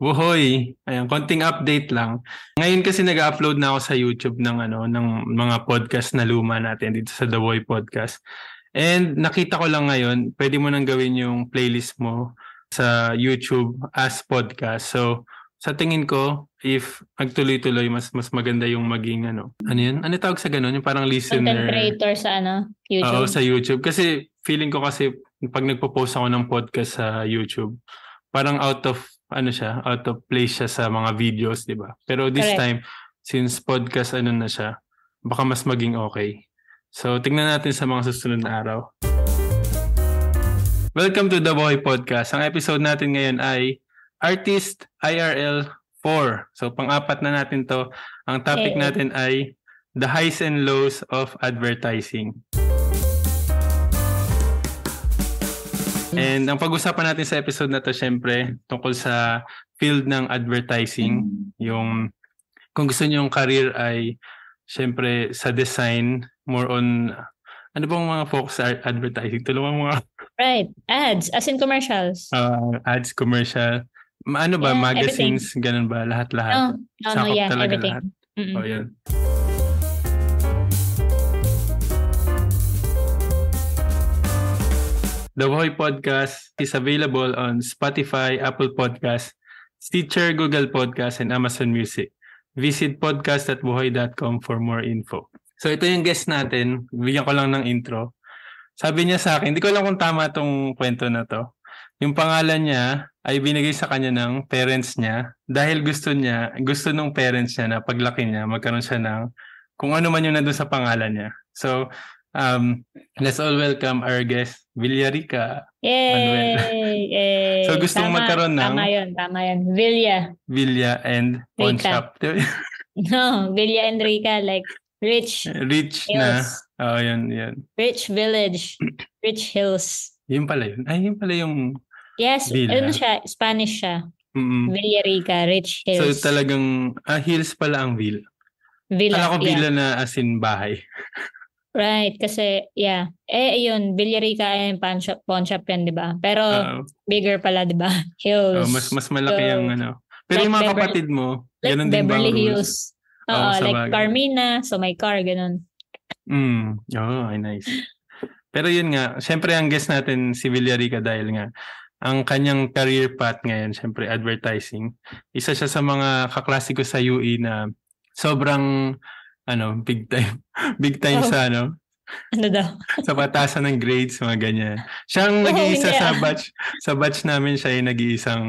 Buhoy. Ayan, konting update lang. Ngayon kasi nag-upload na ako sa YouTube ng ano ng mga podcast na luma natin dito sa The Boy Podcast. And nakita ko lang ngayon, pwede mo nang gawin yung playlist mo sa YouTube as podcast. So, sa tingin ko, if magtuloy-tuloy, mas mas maganda yung maging ano. Ano yun? Ano tawag sa ganun? Yung parang listener. Content creator sa ano, YouTube. Oo, sa YouTube. Kasi feeling ko kasi pag nagpo-post ako ng podcast sa YouTube, parang out of ano siya, out of place siya sa mga videos, 'di ba? Pero this Correct. time since podcast ano na siya, baka mas maging okay. So tingnan natin sa mga susunod na araw. Welcome to The Boy Podcast. Ang episode natin ngayon ay Artist IRL 4. So pang-apat na natin 'to. Ang topic Okay. natin ay the highs and lows of advertising. And ang pag-usapan natin sa episode na to syempre tungkol sa field ng advertising, yung kung gusto niyo yung career ay syempre sa design, more on ano bang mga focus sa ad- advertising? Tulungan mo Right. Ads, as in commercials. uh, ads, commercial, ano ba, Yeah, magazines, ganun ba, lahat-lahat. no, no, no, yeah, everything. lahat. Mm-mm. Oh, yun. The Boy Podcast is available on Spotify, Apple Podcast, Stitcher, Google Podcast, and Amazon Music. Visit podcast.buhoy.com for more info. So ito yung guest natin. Bigyan ko lang ng intro. Sabi niya sa akin, hindi ko alam kung tama tong kwento na to. Yung pangalan niya ay binigay sa kanya ng parents niya dahil gusto niya, gusto nung parents niya na paglaki niya, magkaroon siya ng kung ano man yung nandun sa pangalan niya. So, um, let's all welcome our guest, Villarica Yay! Yay! So, gustong Tama, magkaroon ng- Tama yun, tama yun. Villa. Villa and Pawn Rica. Shop. No, Villa Enrica, like rich Rich na. hills. Oh, yun, yun. Rich village. Rich hills. Yun pala yun. Ay, yun pala yung... Yes, Villa. ano siya? Spanish siya. Mm-mm. Villarica, Rich So Hills. talagang, ah, hills pala ang villa. Villa, Kala ko yeah. villa na as in bahay. Right, kasi, yeah. Eh, yun, Villarica ay pawn shop, pawn shop yan, di ba? Pero, Oo. bigger pala, di ba? Hills. Oh, mas mas malaki So, ang ano. Pero like yung mga Beverly- kapatid mo, like ganun din ba Beverly rules? Hills. Oo, sa like bagay. Carmina, so may car, ganun. Mm. Oh, nice. Pero yun nga, syempre ang guest natin si Villarica dahil nga ang kanyang career path ngayon, syempre advertising. Isa siya sa mga kaklase ko sa UE na sobrang ano, big time. big time Oh. sa ano, Ano daw? sa patasan ng grades, mga ganyan. Siya ang nag-iisa hindi sa ah. batch, sa batch namin siya yung nag-iisang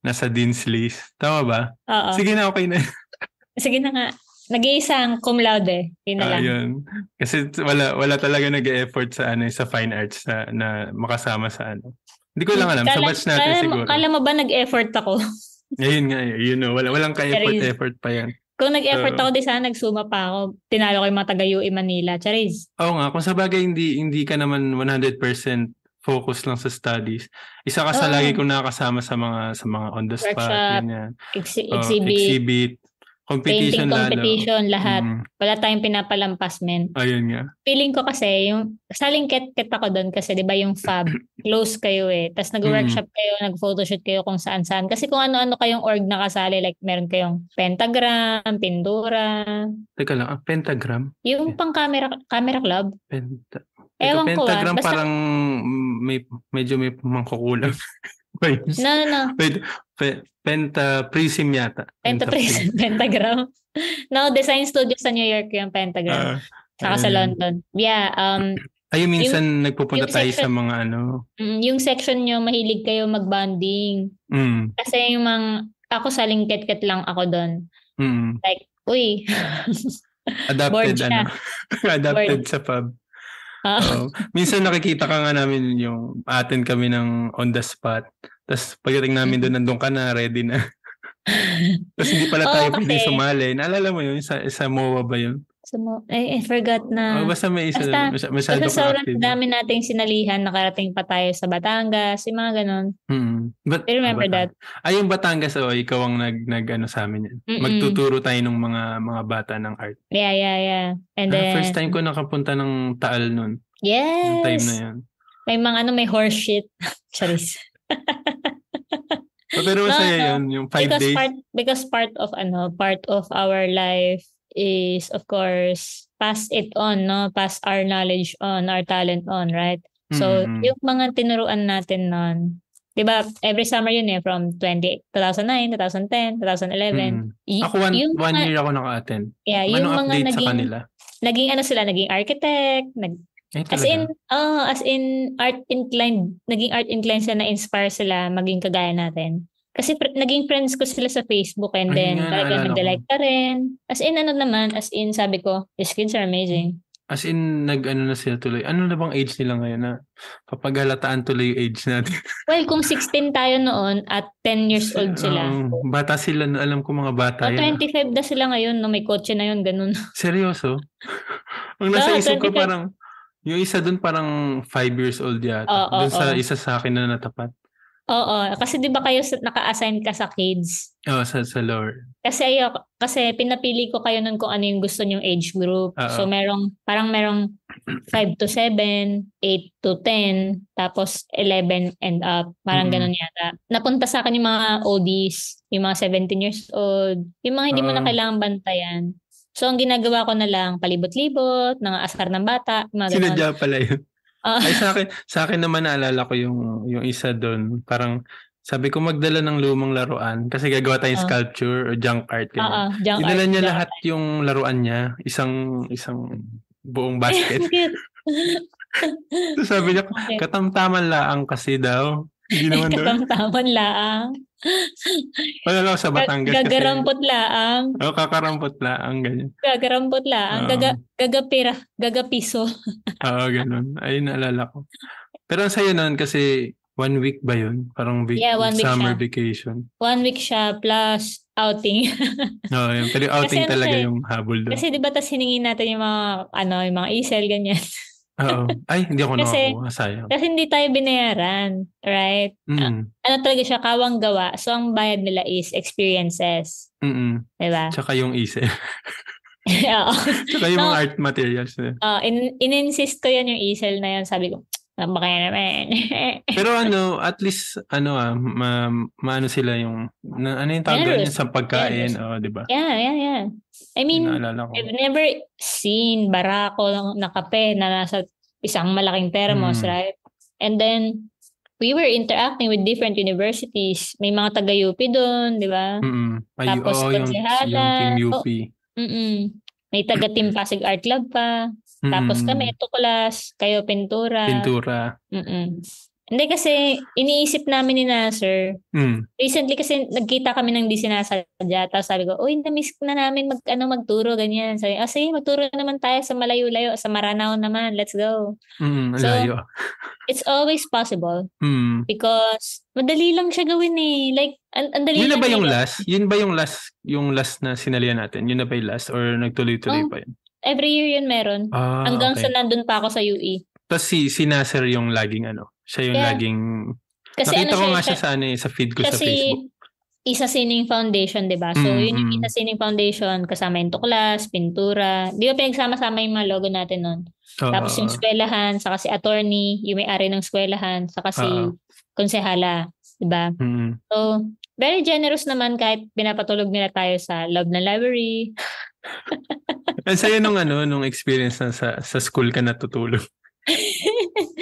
nasa dean's list. Tama ba? Oo. Sige, Sige na, okay na. na nga. Nag-iisang cum laude. Yun na Ah, lang. yun. Kasi wala wala talaga nag-effort sa ano sa fine arts na, na makasama sa ano. Hindi ko lang alam sa Kala- batch natin kala, siguro. Kala mo ba nag-effort ako? Ayun nga, yun know, wala walang ka-effort Charis. effort pa yan. Kung nag-effort Oo. ako, di sana nagsuma pa ako. Tinalo ko yung mga taga-UE Manila. Charis. Oo nga, kung sa bagay hindi hindi ka naman 100% focus lang sa studies. Isa ka sa Oo. lagi kong nakakasama sa mga sa mga on the spot, Workshop, ganyan. Oo, exhibit, exhibit, competition painting lalo. competition, lahat. Mm, Wala tayong pinapalampas, men. ayun nga. Feeling ko kasi, yung, saling ket-ket ako doon kasi, di ba yung fab, close kayo eh. Tapos nag-workshop kayo, nag-photoshoot kayo kung saan-saan. Kasi kung ano-ano kayong org nakasali, like meron kayong pentagram, pindura, Teka lang, ah, pentagram? yung pang camera, camera club. Penta. Ewan ko ah. pentagram Basta, parang mm, may medyo may mangkukulang. Wait, no, no, no. wait, pe, penta prism yata. Pentaprism, pentagram. No, design studio sa New York yung Ah, pentagram. Saka sa. London. Yeah, um, Ayun, minsan nagpupunta yung tayo sa section- mga ano. mm, yung section nyo, mahilig kayo mag-bonding. Mm, Kasi yung mga, ako sa lingket-ket lang ako doon. mm, Like, uy. adapted ano. adapted Bored. sa pub. Ah, Oo. Minsan nakikita ka nga namin yung atin kami ng on the spot. Tapos pagdating namin doon, nandun ka na, ready na. Tapos hindi pala tayo pwede kasi- sumali. Naalala mo yun? Sa, sa MOA ba yun? so mo, eh, I forgot na. Oh, basta may isa. Basta- masy- masyado sobrang active. dami nating sinalihan, nakarating pa tayo sa Batangas, yung mga ganun. Mm. But, I remember ah, that. Batang- Ay, yung Batangas, oh, ikaw ang nag, nag ano sa amin yan. Mm-mm. Magtuturo tayo ng mga mga bata ng art. Yeah, yeah, yeah. And Ah, then, first time ko nakapunta ng Taal nun. yes. Yung time na yan. May mga ano, may horse shit. Charis. Pero masaya No, yun, yung five because days. part because part of ano, part of our life is of course pass it on, no? Pass our knowledge on, our talent on, right? So, Mm, mm. yung mga tinuruan natin noon, 'di ba? Every summer yun eh from 20 2009, 2010, 2011. Mm. Y- Ako one, yung one mga, year ako naka-attend. yeah, yung Anong mga update sa naging kanila? naging ano sila, naging architect, nag Eh, As in, talaga? oh, as in art inclined, naging art inclined sila na inspire sila maging kagaya natin. Kasi fr- naging friends ko sila sa Facebook and then ko. nag-like ka rin. As in, ano naman, as in, sabi ko, these kids are amazing. As in, nag-ano na sila tuloy. Ano na bang age nila ngayon na papaghalataan tuloy yung age natin? Well, kung 16 tayo noon at 10 years old sila. Oo, bata sila, alam ko mga bata O, yan. 25 na sila ngayon, no, may kotse na yun, ganun. Seryoso? Ang nasa Oo, isip ko 25. parang, yung isa dun parang 5 years old yata. Oo, dun sa oo. isa sa akin na natapat. Oo, kasi di ba kayo naka-assign ka sa kids? Oo, sa, sa lower. Kasi ayoko, kasi pinapili ko kayo nun kung ano yung gusto nyong age group. Oo. So merong parang merong 5 to 7, 8 to 10, tapos 11 and up. Parang Mm. ganun yata. Napunta sa akin yung mga oldies, yung mga 17 years old, yung mga hindi mo na kailangang bantayan. So ang ginagawa ko na lang, palibot-libot, mga asar ng bata, mga ganun. Sinadya pala yun. Oo. Ay sa akin, sa akin naman naalala ko yung yung isa doon, parang sabi ko magdala ng lumang laruan kasi gagawa tayong Oo. sculpture or junk art Oo, ganyan. junk Dinala art, niya junk lahat yung laruan niya, isang isang buong basket. So sabi niya, Okay. katamtaman laang kasi daw. Hindi naman doon. Katamtaman laang. Wala lang sa Batangas kasi. Gagarampot laang. Oh, kakarampot laang, ganyan. Gagarampot laang. Oo. Gaga, gagapira. Gagapiso. Oo, ganun. Ayun, naalala ko. Pero ang saya nun kasi one week ba yun? Parang week, Yeah, one week summer siya. vacation. One week siya plus outing. Oo, yun. Pero outing ano talaga eh. yung habol doon. Kasi di ba tas hiningin natin yung mga, ano, yung mga isel, ganyan. Oo. Ay, hindi ako Kasi- nakakuha. Sayang. Kasi hindi tayo binayaran. Right? Mm. Ano talaga siya, kawang gawa. So, ang bayad nila is experiences. Mm. Diba? Tsaka yung isip. Oo. Tsaka yung mga No. art materials. na. Uh, in, in-insist ko yan yung isel na yan. Sabi ko, "Ano ba kaya naman? Pero ano, at least, ano ah, ma, maano sila yung, na, ano yung tawag. Yung sa pagkain, Generous. oh, di ba? yeah, yeah, yeah. I mean. I've never seen barako na kape na nasa isang malaking thermos, Mm. right? And then, we were interacting with different universities. May mga taga-UP doon, di ba? Mm. Ay, Tapos oo, yung, yung Team Oh. UP. Mm-mm. May taga-Team Pasig Art Club pa. Tapos Mm. kami, tuklas, kayo pintura. Pintura. Mm-mm. Hindi kasi, iniisip namin ni Nasser, Mm. recently kasi nagkita kami ng di sinasadya. Tapos sabi ko, uy, na-miss na namin mag, ano, magturo, ganyan. Sabi, ah, sige, magturo naman tayo sa malayo-layo, sa Maranao naman, let's go. Mm, So, layo. It's always possible Mm. because madali lang siya gawin eh. Like, an, ang dali Yun na ba yung last? Yun ba yung last yung last na sinalihan natin? Yun na ba yung last? Or nagtuloy-tuloy Oh, pa yun? Every year yun meron. Ah, Hanggang okay. sa nandun pa ako sa UE. Tapos si, si Nasser yung laging ano? Siya yung Yeah. laging... Kasi Nakita ano ko siya, nga siya, sa, ano, eh, sa feed ko sa kasi Facebook. Isa Sining Foundation, di ba? So, Mm, yun yung mm. Isa Sining Foundation, kasama yung tuklas, pintura. Di ba pinagsama-sama yung mga logo natin nun? Oo. Tapos yung eskwelahan, saka si attorney, yung may-ari ng eskwelahan, saka si Oo. konsehala, di ba? Mm. So, very generous naman kahit pinapatulog nila tayo sa loob ng library. Ang saya nung ano, nung experience na sa, sa school ka natutulog.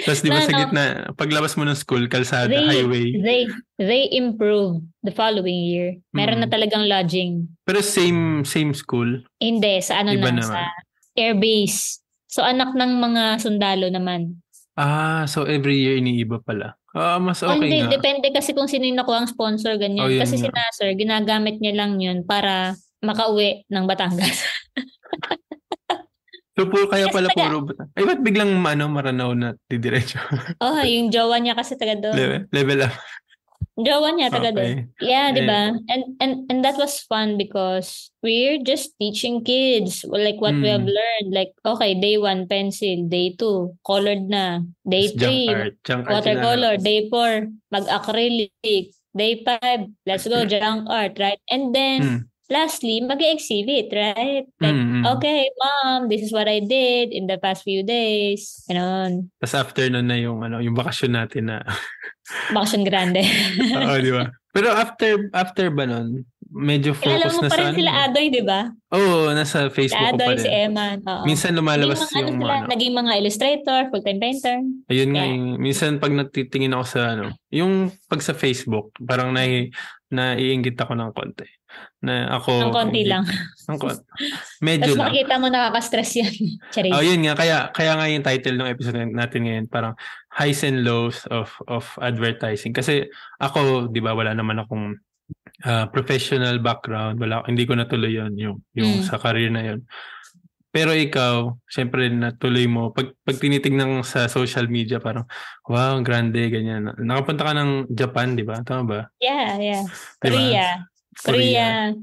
Tapos di ba No, sa no. gitna, paglabas mo ng school, kalsada, They- highway. They they improved the following year. Meron na Mm. talagang lodging. Pero same same school. Hindi, sa ano Iba na, naman. sa airbase. So, anak ng mga sundalo naman. Ah, so every year iniiba pala. Ah, mas Oh, okay hindi, nga. depende kasi kung sino yung nakuha ang sponsor, ganyan. Oh, yun kasi si nga. Nasser, ginagamit niya lang yun para makauwi ng Batangas. So po kaya pala taga- puro bata. Ay, ba't biglang ano, maranaw na didiretso? oh, yung jowa niya kasi taga doon. level, level up. Jowa niya taga doon. Okay. Yeah, Eh. 'di ba? And and and that was fun because we're just teaching kids like what we have Mm. learned. Like okay, day one pencil, day two colored na, day junk three art. Junk art watercolor, sila. day four mag-acrylic, day five let's go junk art, right? And then Mm. Lastly, mag-exhibit, right? Like Mm, mm. okay, mom, this is what I did in the past few days. Ganon. Tapos after nun na yung ano, yung bakasyon natin na Bakasyon grande. Oo, di ba? Pero after after ba nun, medyo Kilala focus mo na pa sa rin ano. sila Adoy, di ba? Oo, nasa Si Facebook ko pa Adoy, si rin. Eman. Oo. Minsan lumalabas naging mga, ano yung sila, ano. naging mga illustrator, full-time painter. Ayun nga, Yeah. yung, minsan pag nagtitingin ako sa ano, yung pag sa Facebook, parang nai, naiingit ako ng konti. Na ako... Ang konti lang. Ang konti. Medyo Tapos lang. makikita mo nakaka-stress yan. Charis. Oh, yun nga. Kaya, kaya nga yung title ng episode natin ngayon, parang highs and lows of of advertising. Kasi ako, di ba, wala naman akong ah, professional background. Wala, hindi ko natuloy yun, yung, yung Mm. sa career na yun. Pero ikaw, syempre natuloy mo. Pag, pag tinitignan sa social media, parang, wow, grande, ganyan. Nakapunta ka ng Japan, di ba? Tama ba? Yeah, yeah. Di ba? Korea. Korea.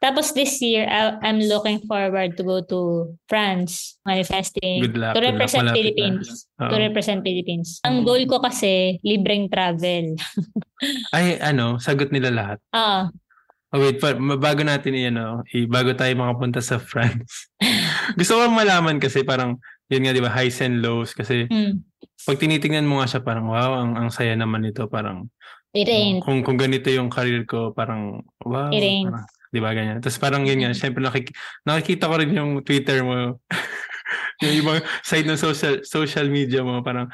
Tapos this year, I- I'm looking forward to go to France manifesting Good luck. to good luck. represent Malapit na. Philippines. To Oo. represent Philippines. Ang goal ko kasi, libreng travel. Ay, ano, sagot nila lahat. Ah, Oh, wait, pa, bago natin ano, i, bago tayo makapunta sa France. Gusto ko malaman kasi parang, yun nga, di ba, highs and lows. Kasi mm, pag tinitingnan mo nga siya, parang, wow, ang, ang saya naman nito. Parang, it ain't. kung, kung ganito yung career ko, parang, wow. It ain't. parang, di ba, ganyan. Tapos parang yun nga, Mm. syempre nakik- nakikita ko rin yung Twitter mo. yung ibang side ng social social media mo, parang,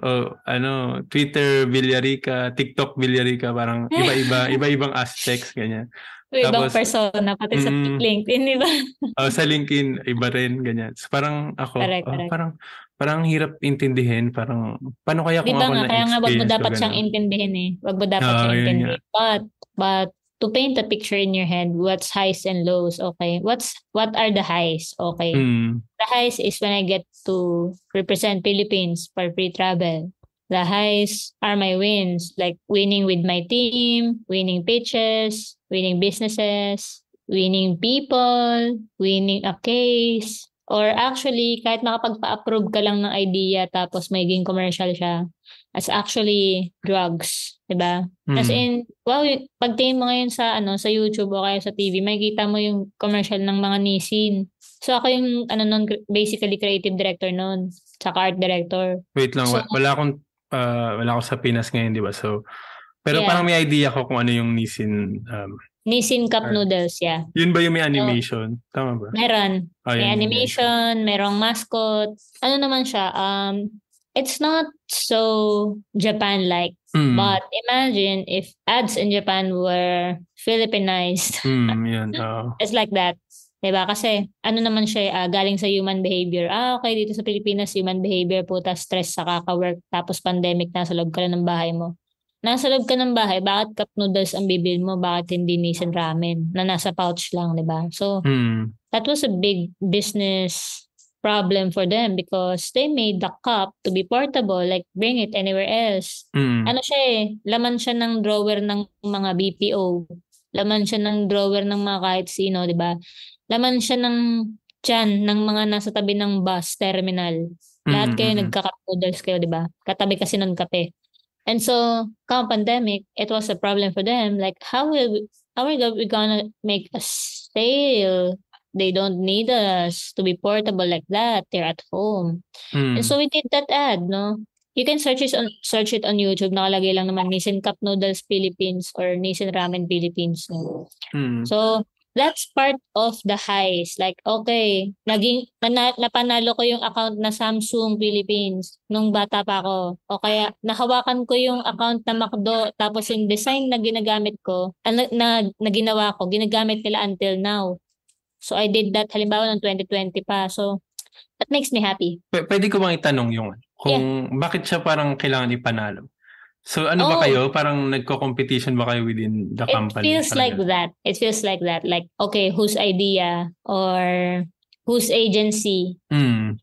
oh, ano, Twitter Villarica, TikTok Villarica, parang iba-iba, iba-ibang aspects, ganyan. Ibang Tapos- persona, pati sa Mm. LinkedIn, di ba? Oh, sa LinkedIn, iba rin, ganyan. So, parang ako, Correct, oh, correct. parang, parang hirap intindihin, parang, paano kaya kung ba ako nga, kaya nga wag mo na-experience dapat siyang intindihin eh. Wag mo dapat Oo, siyang intindihin. But, but, to paint a picture in your head, what's highs and lows, okay? What's, what are the highs, okay? Hmm. The highs is when I get to represent Philippines for free travel. The highs are my wins, like winning with my team, winning pitches, winning businesses, winning people, winning a case, or actually, kahit makapagpa-approve ka lang ng idea tapos magiging commercial siya, as actually drugs, 'di ba? As in, wow, y- mo ngayon sa ano sa YouTube o kaya sa TV, makikita mo yung commercial ng mga Nissin. So ako yung ano nun, basically creative director nun, tsaka art director. Wait lang, So- wa- wala akong, ah, wala akong sa Pinas ngayon, di ba? So, pero Yeah. parang may idea ko kung ano yung Nissin. Um, Nissin Cup Art. Noodles, yeah. yun ba yung may animation? Tama ba? Meron. Oh, May yun. animation, merong mascot. Ano naman siya? Um, it's not so Japan-like. Hmm. But imagine if ads in Japan were Philippinized. Hmm, yun. oo. It's like that. 'Di ba? Kasi ano naman siya ah, galing sa human behavior. Ah, okay, dito sa Pilipinas human behavior puta stress sa kaka-work tapos pandemic nasa loob ka na ng bahay mo. Nasa loob ka ng bahay, bakit cup noodles ang bibil mo? Bakit hindi Nissan ramen na nasa pouch lang, 'di ba? So, Hmm. that was a big business problem for them because they made the cup to be portable, like bring it anywhere else. Hmm. Ano siya eh, laman siya ng drawer ng mga BPO. Laman siya ng drawer ng mga kahit sino, di ba? Laman siya ng tiyan ng mga nasa tabi ng bus terminal. Lahat kayo Mm, mm, mm. nagka-cup noodles kayo, di ba? Katabi kasi ng kape. And so, come pandemic, it was a problem for them. Like, how will we, how are we gonna make a sale? They don't need us to be portable like that. They're at home. Hmm. And so we did that ad, no? You can search it on search it on YouTube. Nakalagay lang naman Nissin Cup Noodles Philippines or Nissin Ramen Philippines. No? Hmm. So that's part of the highs. Like, okay, naging nana, napanalo ko yung account na Samsung Philippines nung bata pa ako. O kaya nahawakan ko yung account na McDo tapos yung design na ginagamit ko, ah, na, na, na ginawa ko, ginagamit nila until now. So I did that halimbawa noong 2020 pa. So that makes me happy. P- pwede ko bang itanong yung ano, kung bakit siya parang kailangan ipanalo? So ano Oh. ba kayo? Parang nagko-competition ba kayo within the It company? feels Parang like ganun. that. It feels like that. Like, okay, whose idea or whose agency? Hmm.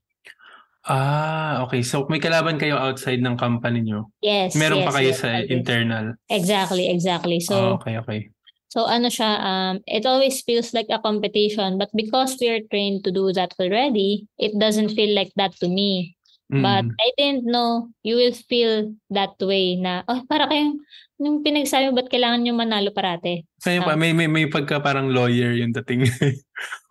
Ah, okay. So may kalaban kayo outside ng company nyo. Yes. Meron yes, pa kayo yes, sa do. internal. Exactly, exactly. So, okay, okay. So ano siya, um, it always feels like a competition, but because we're trained to do that already, it doesn't feel like that to me. But Mm. I didn't know you will feel that way na, oh, para kayong, Nung pinagsabi mo, ba't kailangan nyo manalo parate? Kaya pa, Ah. may, may, may pagka parang lawyer yung dating.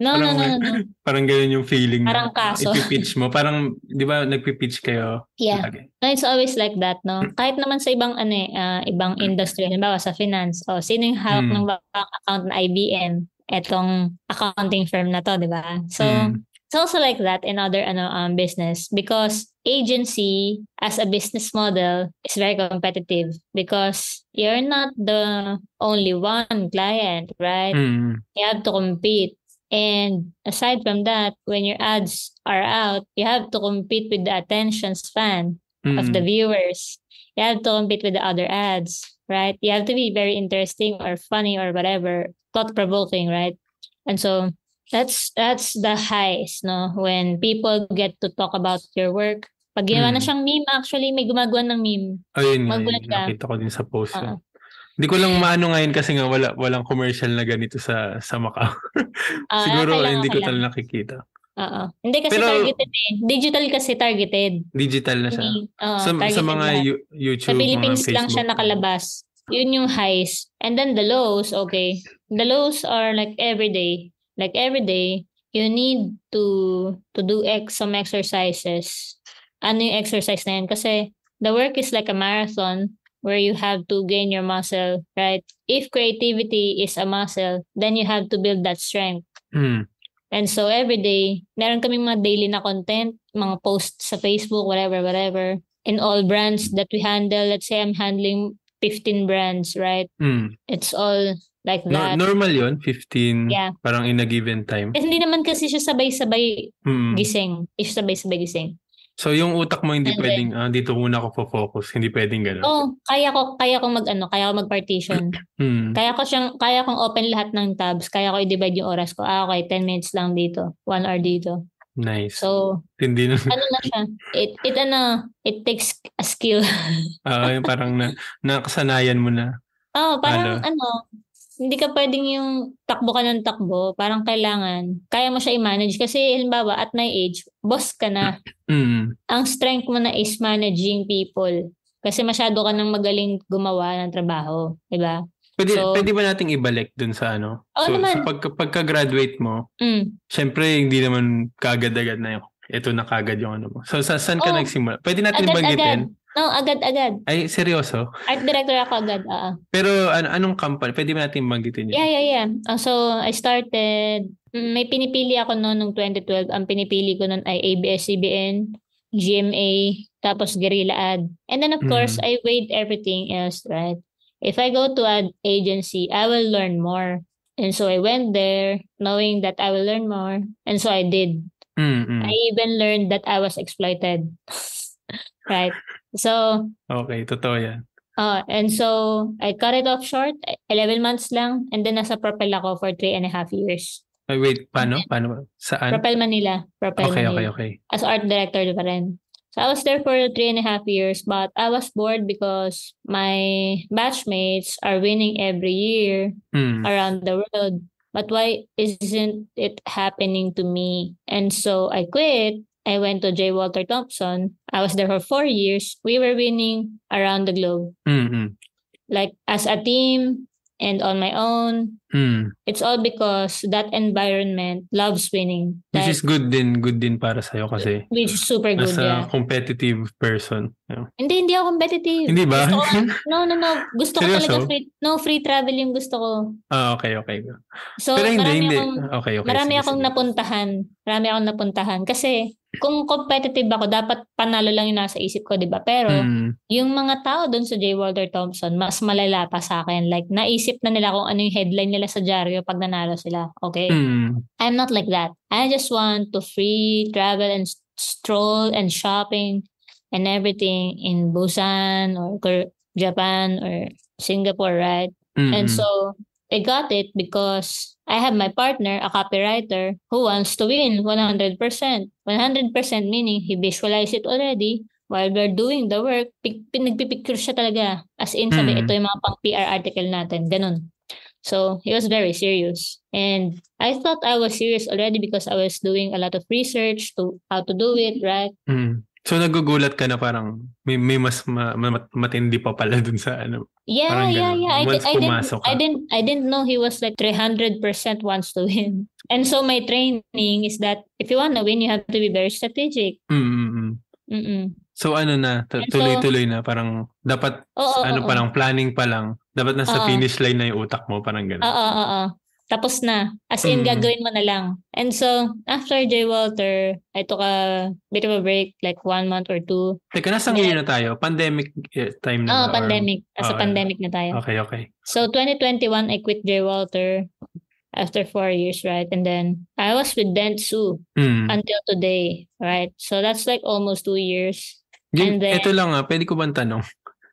No, no, Parang- no, no, no. parang ganyan yung feeling Parang na kaso. ipipitch mo. Parang, di ba, nagpipitch kayo Yeah. lagi. No, it's always like that, no? Kahit naman sa ibang ano eh, ah, ibang industry, halimbawa sa finance, o sino yung hawak Mm. ng bank account na IBM? Etong accounting firm na to, di ba? So, Mm. It's also like that in other ano um, business because agency as a business model is very competitive because you're not the only one client, right? Mm. You have to compete. And aside from that, when your ads are out, you have to compete with the attention span of the Mm. viewers. You have to compete with the other ads, right? You have to be very interesting or funny or whatever, thought provoking, right? And so that's that's the highs, no? When people get to talk about your work. Pag ginawa na Mm. siyang meme, actually may gumagawa ng meme. Ayun Magulat yun, nakita ko din sa post. Oo. Hindi ko lang maano ngayon kasi nga wala walang commercial na ganito sa sa Macau. Ah, Siguro kailangan, hindi ko talaga nakikita. Oo. Hindi kasi Pero- targeted eh. Digital kasi targeted. Digital na siya. Hindi, oo, Sa, sa mga. Yu- YouTube, Sa Philippines mga lang siya Facebook. nakalabas. Yun yung highs. And then the lows, okay. The lows are like everyday. Like everyday, you need to to do ex some exercises. Ano yung exercise na yan? Kasi the work is like a marathon where you have to gain your muscle, right? If creativity is a muscle, then you have to build that strength. Mm. And so every day, meron kaming mga daily na content, mga posts sa Facebook, whatever, whatever. In all brands that we handle, let's say I'm handling 15 brands, right? Mm. It's all like No- that. normal yon 15 Yeah. parang in a given time. Kasi hindi naman kasi siya sabay-sabay Mm. gising. If sabay-sabay gising. So yung utak mo hindi And pwedeng ah, dito muna ako focus, hindi pwedeng gano'n. Oh, kaya ko kaya ko mag-ano, kaya ko mag-partition. Mm. kaya ko siyang kaya kong open lahat ng tabs, kaya ko i-divide yung oras ko. Ah, okay, 10 minutes lang dito, 1 hour dito. Nice. So, hindi na ano na siya? It it ano, it takes a skill. ah, yung parang na nakasanayan mo na. Oh, parang Ano? ano, hindi ka pwedeng yung takbo ka ng takbo. Parang kailangan, kaya mo siya i-manage. Kasi halimbawa, at my age, boss ka na. Mm. Ang strength mo na is managing people. Kasi masyado ka nang magaling gumawa ng trabaho. Diba? Pwede, So- pwede ba nating ibalik dun sa ano? Oo so, naman. so pagka, pagka-graduate mo, Mm. syempre hindi naman kagad-agad na yung ito na kagad yung ano mo. So sa saan ka Oo. nagsimula? Pwede natin Agad-agad. banggitin. No, agad-agad. Ay, seryoso? Art director ako agad. Oo. Pero ano, anong company? Pwede ba natin banggitin yun? Yeah, yeah, yeah. Uh, so, I started, mm, may pinipili ako noon nung 2012. Ang pinipili ko noon ay ABS-CBN, GMA, tapos Guerrilla Ad. And then, of course, Mm. I weighed everything else, right? If I go to an agency, I will learn more. And so, I went there knowing that I will learn more. And so, I did. Mm, mm. I even learned that I was exploited. right? So, Okay, totoo yan. Uh, and so, I cut it off short, 11 months lang, and then nasa Propel ako for three and a half years. Ay, wait, paano? Paano? Saan? Propel Manila. Propel Okay, Manila. okay, okay. As art director pa rin. So, I was there for three and a half years, but I was bored because my batchmates are winning every year Mm. around the world. But why isn't it happening to me? And so, I quit. I went to J. Walter Thompson. I was there for four years. We were winning around the globe. Mm, mm. like as a team and on my own. Mm. It's all because that environment loves winning. Which That, is good din, good din para sa'yo kasi which is super good, as a yeah. competitive person. Yeah. Hindi, hindi ako competitive. Hindi ba? Gusto ko, no, no, no. Gusto ko talaga free, no, free travel yung gusto ko. ah, okay, okay. So, Pero hindi, marami hindi. akong, Okay, okay. marami sige, akong sige. napuntahan. Marami akong napuntahan. Kasi, kung competitive ako, dapat panalo lang yung nasa isip ko, di ba? Pero, Mm. yung mga tao doon sa J. Walter Thompson, mas malala pa sa akin. Like, naisip na nila kung ano yung headline nila sa dyaryo pag nanalo sila. Okay? Mm. I'm not like that. I just want to free travel and stroll and shopping and everything in Busan or Japan or Singapore, right? Mm. And so I got it because I have my partner, a copywriter, who wants to win 100%. 100% meaning he visualized it already while we're doing the work. Pic- pinagpipicture siya talaga. As in, sabi, Mm. ito yung mga pang PR article natin. Ganun. So, he was very serious. And I thought I was serious already because I was doing a lot of research to how to do it, right? Mm. So nagugulat ka na parang may, may mas ma, ma- matindi pa pala dun sa ano. Yeah, yeah, ganun. yeah. I, Once I didn't ka. I didn't I didn't know he was like 300% wants to win. And so my training is that if you want to win, you have to be very strategic. Mm, mm, mm. Mm-mm. So ano na, tu- And so- tuloy-tuloy na. Parang dapat, Oo, ano oo, pa lang, planning pa lang. Dapat nasa Oo. finish line na yung utak mo. Parang gano'n. Oo, oo, oo. Tapos na. As in, Mm. gagawin mo na lang. And so, after J. Walter, I took a bit of a break, like one month or two. Teka, nasang Yeah. year na tayo? Pandemic eh, time na Oh, ba? Or- pandemic. As a Oo. pandemic na tayo. Okay, okay. So, 2021, I quit J. Walter after four years, right? And then, I was with Dentsu Mm. until today, right? So, that's like almost two years. Yung, and then- ito lang ah, pwede ko bang tanong?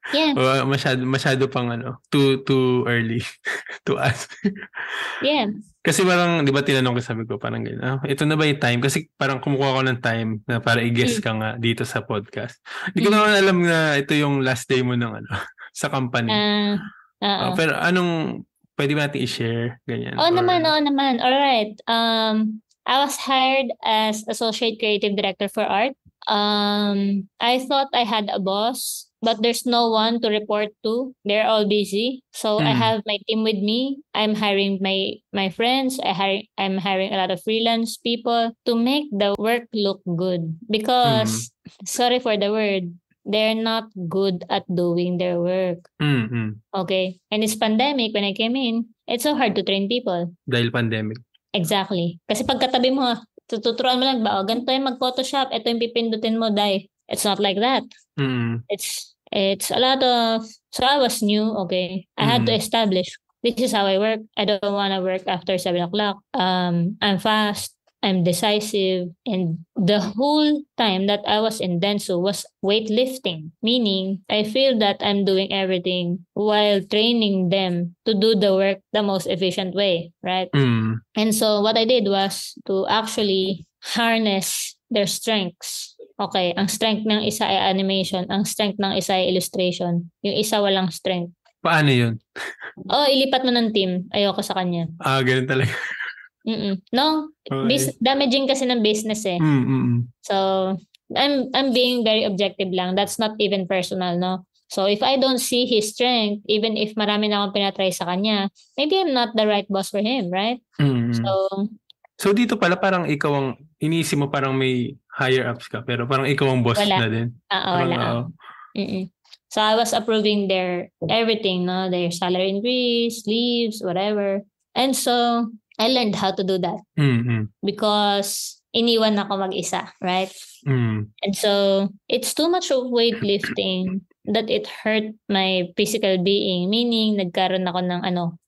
Yeah, O, masyado, masyado pang ano, too, too early to ask. yeah. Kasi parang, di ba tinanong ko sabi ko, parang gano'n, ah, ito na ba yung time? Kasi parang kumukuha ko ng time na para i-guess Mm. ka nga dito sa podcast. Hindi ko Mm. naman alam na ito yung last day mo ng ano, sa company. Ah, oo. pero anong, pwede ba natin i-share? Ganyan. Or- Oh, naman, oh, naman. All right. Um, I was hired as associate creative director for art. Um, I thought I had a boss, but there's no one to report to. They're all busy. So I Mm. have my team with me. I'm hiring my my friends. I hire I'm hiring a lot of freelance people to make the work look good. Because sorry for the word, they're not good at doing their work. Mm, mm. Okay. And it's pandemic when I came in, it's so hard to train people. Dahil pandemic. Exactly. Kasi pagkatabi mo, tututuruan mo lang ba, oh, ganito yung mag-photoshop, ito yung pipindutin mo, dai. It's not like that. Mm, It's it's a lot of so I was new, okay. I had to Mm. establish this is how I work. I don't want to work after seven o'clock. Um, I'm fast. I'm decisive. And the whole time that I was in Denso was weightlifting, meaning I feel that I'm doing everything while training them to do the work the most efficient way, right? mm, And so what I did was to actually harness their strengths. Okay, ang strength ng isa ay animation, ang strength ng isa ay illustration. Yung isa walang strength. paano yun? Oh, ilipat mo ng team. Ayoko sa kanya. Ah, ganun talaga. Mm-mm. No, Okay. bis- damaging kasi ng business eh. Mm, mm, mm. So, I'm I'm being very objective lang. That's not even personal, no? So, if I don't see his strength, even if marami na akong pinatry sa kanya, maybe I'm not the right boss for him, right? Mm, mm. So, So dito pala parang ikaw ang iniisip mo parang may higher ups ka pero parang ikaw ang boss Wala. na din. ah, Parang, wala. oo. Mm-mm. So I was approving their everything, no, their salary increase, leaves, whatever. And so I learned how to do that Mm, mm, because iniwan ako mag-isa, right? mm. And so it's too much of weightlifting that it hurt my physical being, meaning nagkaroon ako ng ano,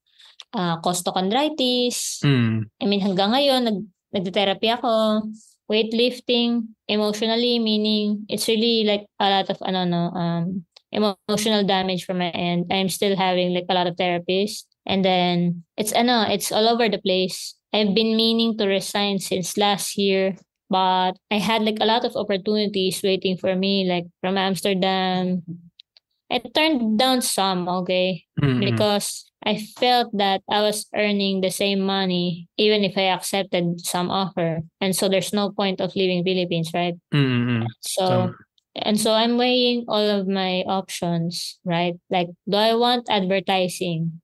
uh, costochondritis. Mm, I mean hanggang ngayon nag nagte-therapy ako. Weightlifting emotionally meaning it's really like a lot of ano no um emotional damage from my end. I'm still having like a lot of therapies and then it's ano it's all over the place. I've been meaning to resign since last year but I had like a lot of opportunities waiting for me like from Amsterdam. I turned down some, okay? mm, mm. because I felt that I was earning the same money even if I accepted some offer. And so there's no point of leaving Philippines, right? Mm, mm, mm. So and so I'm weighing all of my options, right? Like do I want advertising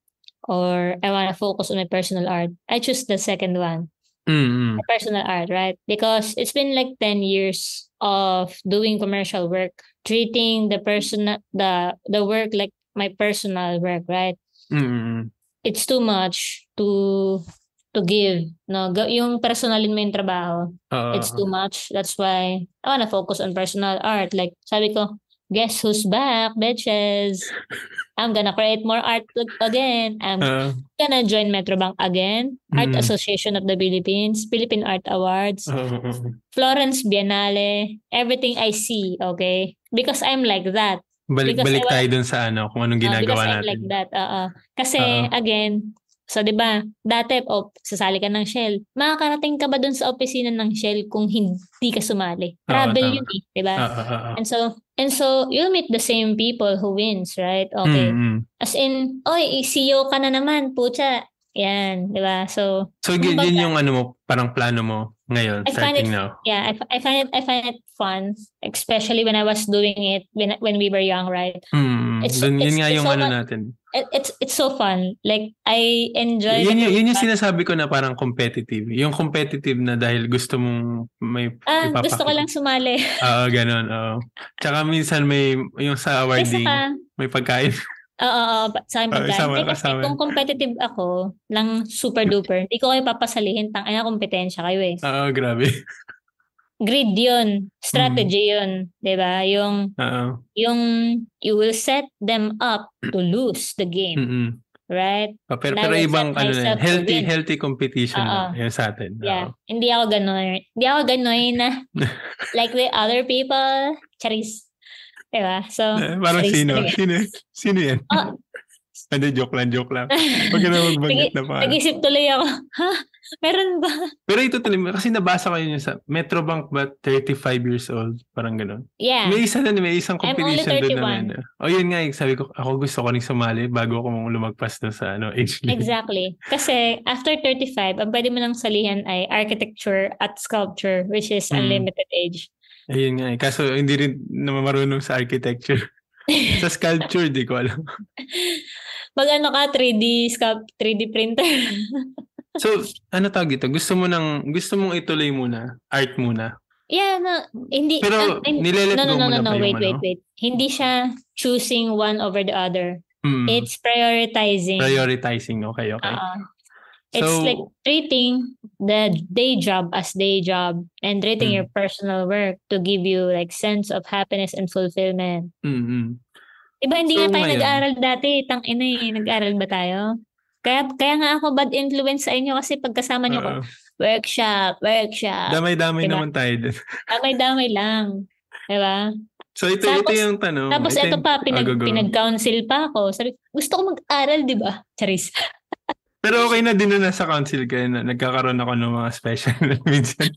or I want to focus on my personal art? I choose the second one Mm, mm. my personal art, right? Because it's been like 10 years of doing commercial work, treating the person the the work like my personal work, right? Mm. It's too much to to give, no? Yung personalin mo yung trabaho, Oo, it's oo. too much. That's why I wanna focus on personal art. Like, sabi ko, guess who's back, bitches? I'm gonna create more art again. I'm Oo, gonna join Metrobank again. Art Mm. Association of the Philippines, Philippine Art Awards, oo. Florence Biennale, everything I see, okay? Because I'm like that. Balik, Because balik I tayo dun sa ano, kung anong Uh, because ginagawa I'm natin. like that. Oo. Kasi, Oo. again, so 'di ba dati, oh, sasali ka ng Shell. Makakarating ka ba dun sa opisina ng Shell kung hindi ka sumali? Travel tama. yun eh, 'di ba? Oo. And so, and so, you'll meet the same people who wins, right? Okay. Mm, mm. As in, oy, CEO ka na naman, pucha. Yan, di ba? So, So, yun, yun yung ano mo, parang plano mo ngayon, I starting it- now. yeah, I, I find it I find it fun, especially when I was doing it when when we were young, right? Hmm. It's- Dun, yun it's- nga it's yung so ano much- natin. It, it's it's so fun. Like I enjoy Yun, yun, yun yung sinasabi ko na parang competitive. Yung competitive na dahil gusto mong may Ah, ipapakita. gusto ko lang sumali. Oo, ganun. Oo. Tsaka minsan may, yung sa awarding, saka, may pagkain. Oo, sa akin pagkain. kasama- kasi kasama. kung competitive ako, lang super duper, hindi ko kayo papasalihin, tang ina kompetensya kayo eh. Oo, grabe. Grid yun, strategy Mm. yun, 'di ba? Yung Oo. yung you will set them up to lose the game, Mm-mm. right? Oh, pero, pero ibang ano na healthy healthy competition Oo. na yun sa atin. Yeah. Oo. Hindi ako gano'n. Hindi ako gano'n na like the other people. Charis. Diba? So, Eh, Parang sino? Sino? Sino yan? Oh. Hindi, joke lang, joke lang. Huwag ka na magbanggit na pa. Nag-isip tuloy ako, ha? Meron ba? Pero ito tuloy, kasi nabasa ko yun sa Metrobank ba 35 years old? Parang ganun. Yeah. May isa na, may isang competition doon 31. naman. O yun nga, sabi ko, ako gusto ko rin sumali bago ako lumagpas na sa ano, age limit. Exactly. Kasi after 35, ang pwede mo nang salihan ay architecture at sculpture, which is Mm. unlimited age. Ayun nga eh. Kaso hindi rin naman marunong sa architecture. sa sculpture, di ko alam. Pag ano ka, 3D sculpt, 3D printer. So, ano tawag ito? Gusto mo nang gusto mong ituloy muna, art muna. yeah, no, hindi. Pero hin- nilelet no, no, no, no, no, wait, wait, ano? wait. Hindi siya choosing one over the other. Mm. It's prioritizing. prioritizing. Okay, okay. Oo. It's So- like treating the day job as day job and treating Mm. your personal work to give you like sense of happiness and fulfillment. Mm-mm. Iba hindi So, nga tayo ngayon- nag-aral dati, tang ina eh, nag-aral ba tayo? Kaya kaya nga ako bad influence sa inyo kasi pagkasama niyo ko, workshop, workshop. Damay-damay Diba? naman tayo dun. Damay-damay lang. 'Di ba? So ito, Tapos- ito yung tanong. Tapos Ito ito pa pinag Ah, go, go. pinag-counsel pa ako. Sabi, gusto ko mag-aral, 'di ba? Charis. Pero okay na din na nasa council kayo na nagkakaroon ako ng mga special minsan.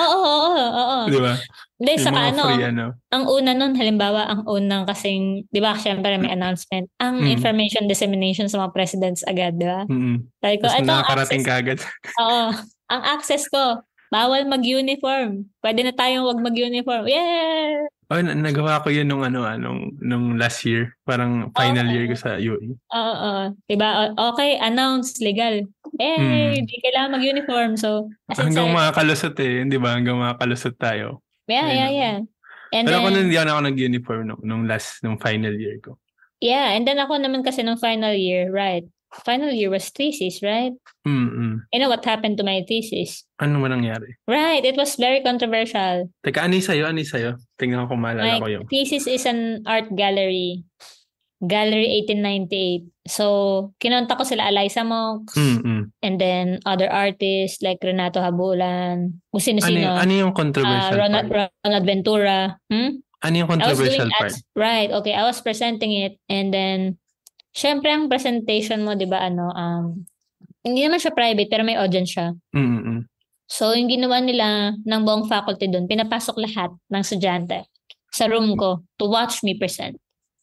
Oo, oo, oo, oo. Di ba? Hindi, mga ano, free ano. ang una nun, halimbawa, ang unang kasing, di ba, syempre may announcement, ang Mm. information dissemination sa mga presidents agad, di ba? Mm-mm. Sabi ko, Tapos ito ang nakakarating access, ka agad. oo, ang access ko, bawal mag-uniform. Pwede na tayong wag mag-uniform. Yeah! Oh, na- nagawa ko yun nung ano, anong, nung last year. Parang final Oo. year ko sa. UE. Oo, oo. Diba? Okay, announce, legal. Eh, Mm. di kailangan mag-uniform. So, as Hanggang sa- makakalusot eh, di ba? Hanggang makakalusot tayo. yeah, yeah, Ayun. yeah. And Pero ako then, nun, hindi ako nag-uniform nung, nung last, nung final year ko. yeah, and then ako naman kasi nung final year, right? Final year was thesis, right? Mm-mm. You know what happened to my thesis? Ano man nangyari? Right, it was very controversial. Teka, ano sa'yo? Ano sa'yo? Tingnan ko kung maalala My ko yung... thesis is an art gallery. Gallery 1898. So, kinonta ko sila Eliza Monks Mm-mm. and then other artists like Renato Habulan, kung Ano, sino-sino. yung- ano yung uh, controversial Ronald, part? Ronald Ventura. Hmm? Ano yung controversial part? ads. Right, okay. I was presenting it and then, syempre ang presentation mo, di ba, ano, um, hindi naman siya private pero may audience siya. Mm-mm. So, yung ginawa nila ng buong faculty doon, pinapasok lahat ng estudyante sa room ko to watch me present.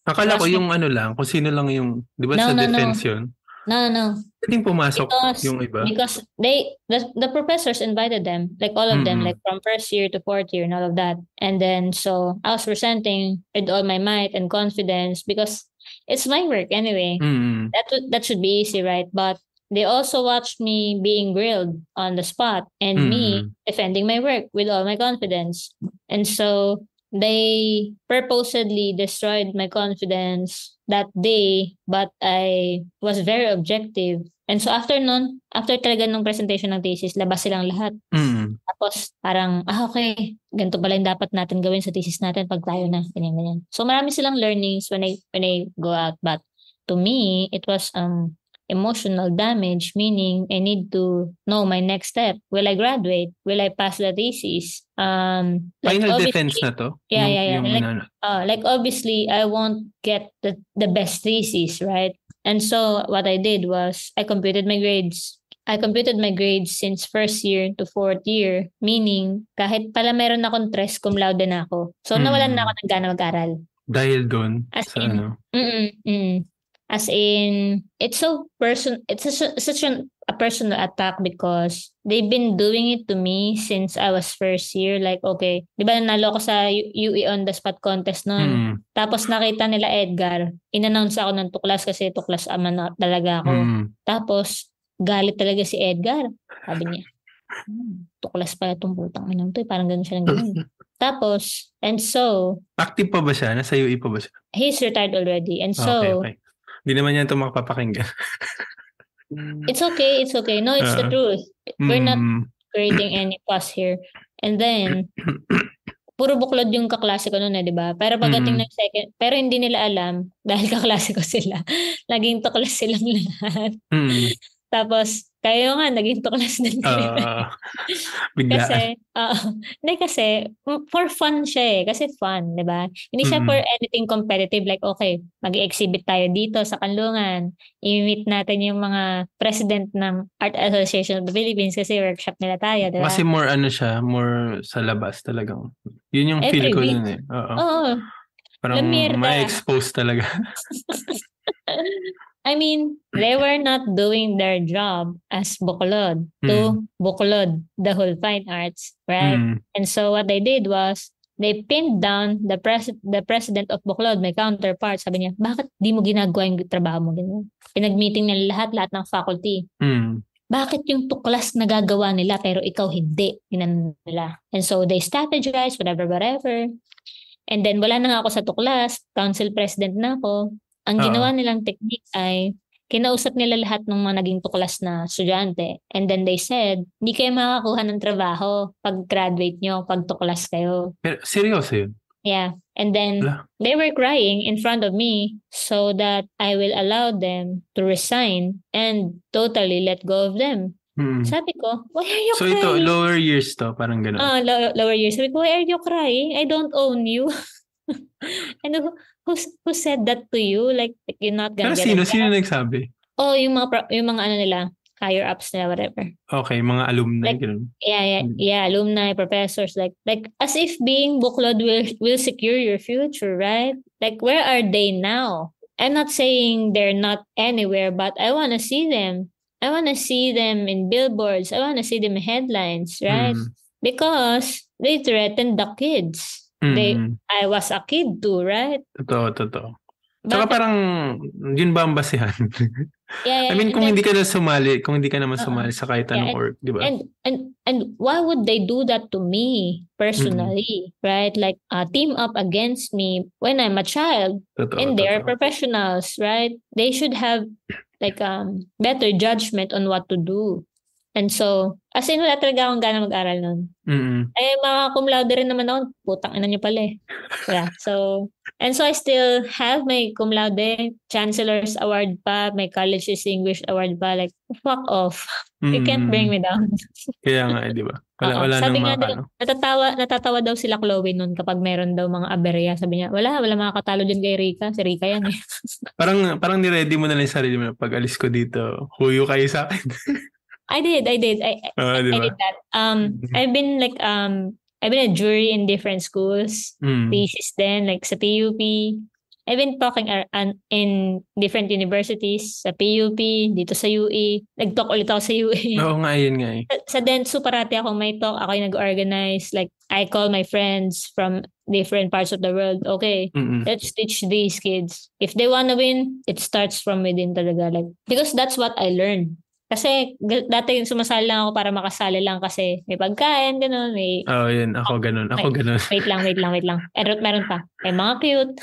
Akala ko yung ano lang, kung sino lang yung, di ba No, sa no, no. defense yun? No, no. Pwedeng pumasok Because, yung iba. because they, the, the professors invited them, like all of them, Mm-mm. like from first year to fourth year and all of that. And then, so, I was presenting with all my might and confidence because it's my work anyway. Mm-mm. that would, that should be easy, right? But they also watched me being grilled on the spot and me Mm-mm. defending my work with all my confidence. And so they purposely destroyed my confidence that day, but I was very objective. And so after nun, after talaga nung presentation ng thesis, labas silang lahat. Mm-mm. Tapos parang, ah okay, ganito pala yung dapat natin gawin sa thesis natin pag tayo na, ganyan, ganyan. So marami silang learnings when I, when I go out. But to me, it was um emotional damage, meaning I need to know my next step. Will I graduate? Will I pass the thesis? Um, like Final defense na to? Yeah, Yung- yeah, yeah. yung Like- uh, like obviously I won't get the, the best thesis, right? And so what I did was I computed my grades. I computed my grades since first year to fourth year, meaning kahit pala meron akong tres cum laude na ako. So nawalan Mm. na ako ng gana mag-aral. dahil doon As sa in, ano. Mm-mm, mm. As in, it's so person. It's a, such an, a personal attack because they've been doing it to me since I was first year. Like, okay, di ba nalo ko sa UE on the spot contest noon. Mm. Tapos nakita nila Edgar. In-announce ako ng tuklas kasi tuklas ama na talaga ako. Mm. Tapos, galit talaga si Edgar. Sabi niya, hmm, tuklas pa itong putang inang to. eh." Parang ganun siya ng ganun. Tapos, and so, Active pa ba siya? Nasa UE pa ba siya? he's retired already. And so, okay, okay. Hindi naman yan ito makapapakinggan. it's okay, it's okay. No, it's the Ah. truth. We're not Mm. creating any fuss here. And then, puro buklod yung kaklase ko noon eh, di ba? Pero pagdating Mm. ng second, pero hindi nila alam, dahil kaklase ko sila, naging tuklas silang lahat. Mm. Tapos, kayo nga, naging tuklas din kayo. Ah, biglaan. Kasi, oo. hindi kasi, for fun siya eh. Kasi fun, di ba? Hindi siya Mm. for anything competitive. Like, okay, mag-exhibit tayo dito sa Kanlungan. I-meet natin yung mga president ng Art Association of the Philippines kasi workshop nila tayo, di ba? Kasi more ano siya, more sa labas talagang. Yun yung feel Every ko week. nun eh. Oo. Oo. Parang ma-expose talaga. I mean, they were not doing their job as buklod to buklod the whole fine arts, right? Mm. And so what they did was they pinned down the pres the president of Buklod, my counterpart. Sabi niya, bakit di mo ginagawa yung trabaho mo ganyan? Pinag-meeting nila lahat-lahat ng faculty. Mm. Bakit yung tuklas nagagawa nila pero ikaw hindi? Ginan nila. And so they strategized, whatever, whatever. And then wala na nga ako sa tuklas, council president na ako. Ang Oo. ginawa nilang technique ay kinausap nila lahat ng mga naging tuklas na estudyante. And then they said, hindi kayo makakakuha ng trabaho pag graduate nyo, pag tuklas kayo. Pero seryoso yun. Yeah. And then Wala. they were crying in front of me so that I will allow them to resign and totally let go of them. Mm. Sabi ko, why are you So ito, crying? lower years to, parang ganun. Ah, low- lower years. Sabi ko, why are you crying? I don't own you. and who, who, said that to you? Like, like you're not Pero gonna get sino? job? Sino nagsabi? Oh, yung mga, pro- yung mga ano nila, higher ups nila, whatever. Okay, mga alumni, Like- ganun. Yeah, yeah, Mm. yeah, alumni, professors, like, like as if being buklod will will secure your future, right? Like, where are they now? I'm not saying they're not anywhere, but I want to see them. I want to see them in billboards. I want to see them in headlines, right? Mm. Because they threatened the kids. Mm. They- I was a kid too, right? Totoo, totoo. But, parang, yun ba ang basihan? yeah, I yeah, mean, and kung then- hindi ka na sumali, kung hindi ka naman Oo. sumali sa kahit anong Yeah, org, di ba? and and and why would they do that to me personally right like uh, team up against me when i'm a child Totoo, and they are totoo. professionals right they should have like um better judgment on what to do and so as in wala talaga akong gana mag-aral nun Mm-mm. eh mga cum laude rin naman ako putang ina niyo pala eh yeah so and so I still have my cum laude chancellor's award pa my college distinguished award pa like fuck off you can't bring me down Kaya nga, eh, di ba? Wala, wala Sabi nga mga, ano. natatawa, natatawa daw sila Chloe noon kapag meron daw mga aberya. Sabi niya, wala, wala makakatalo dyan kay Rika. Si Rika yan eh. Parang, parang niready mo na lang yung sarili mo pag alis ko dito, huyo kayo sa akin. I did, I did. I, I, di I ba? did that. Um, Mhm. I've been like, um, I've been a jury in different schools. Mm. Thesis din, like sa PUP. I've been talking in different universities, sa PUP, dito sa UE. Nag-talk ulit ako sa UE. Oo nga, yun nga eh. sa, sa Dentsu parati akong may talk. Ako yung nag-organize. Like, I call my friends from different parts of the world. Okay, Mm-mm. let's teach these kids. If they wanna win, it starts from within talaga. Like, because that's what I learned. Kasi dati sumasali lang ako para makasali lang kasi may pagkain, gano'n. May, Oo, yun. Ako ganun. Ako ganun. wait lang, wait lang, wait lang. Meron, meron pa. May mga cute.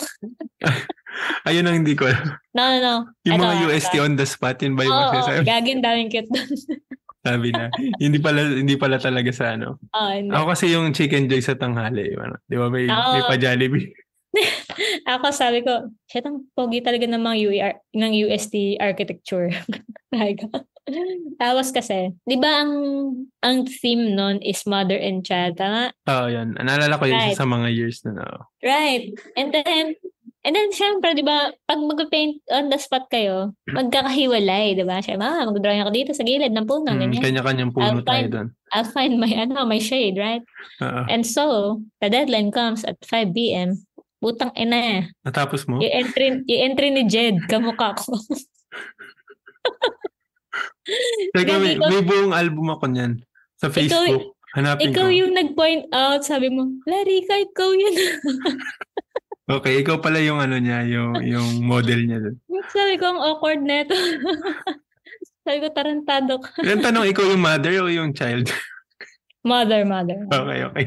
Ayun ang hindi ko alam. No, no, no. Yung Eto, mga. UST on the spot, yun ba yung Oo, mga oh, gagin daming cute doon. Sabi na. hindi pala, hindi pala talaga sa ano. Oo, hindi. Ako kasi yung chicken joy sa tanghali. Ano, di ba? May, Oo. may pa Jollibee. Ako sabi ko, shit, ang pogi talaga ng mga UER, ng UST architecture. Like, Tapos kasi, di ba ang ang theme nun is mother and child, tama? Oo, yun. Naalala ko yun Right. sa mga years na na. Right. And then, and then syempre, di ba, pag mag-paint on the spot kayo, magkakahiwalay, di ba? Syempre, ah, mag-drawing ako dito sa gilid ng puno, Mm, ganyan. kanya-kanyang puno I'll tayo doon. I'll find my, ano, my shade, right? Oo. And so, the deadline comes at 5 p.m. Butang ina. Natapos mo? Yung entry, yung entry ni Jed, kamukha ko. Teka, may, Ikaw- may buong album ako niyan. Sa Facebook. Hanapin ikaw ko. yung nag-point out, sabi mo, Larika, ikaw yun. Okay, ikaw pala yung ano niya, yung, yung model niya dun. sabi ko, ang awkward neto. sabi ko, tarantado ka. Yung tanong, ikaw yung mother o yung child? Mother, mother. okay, okay.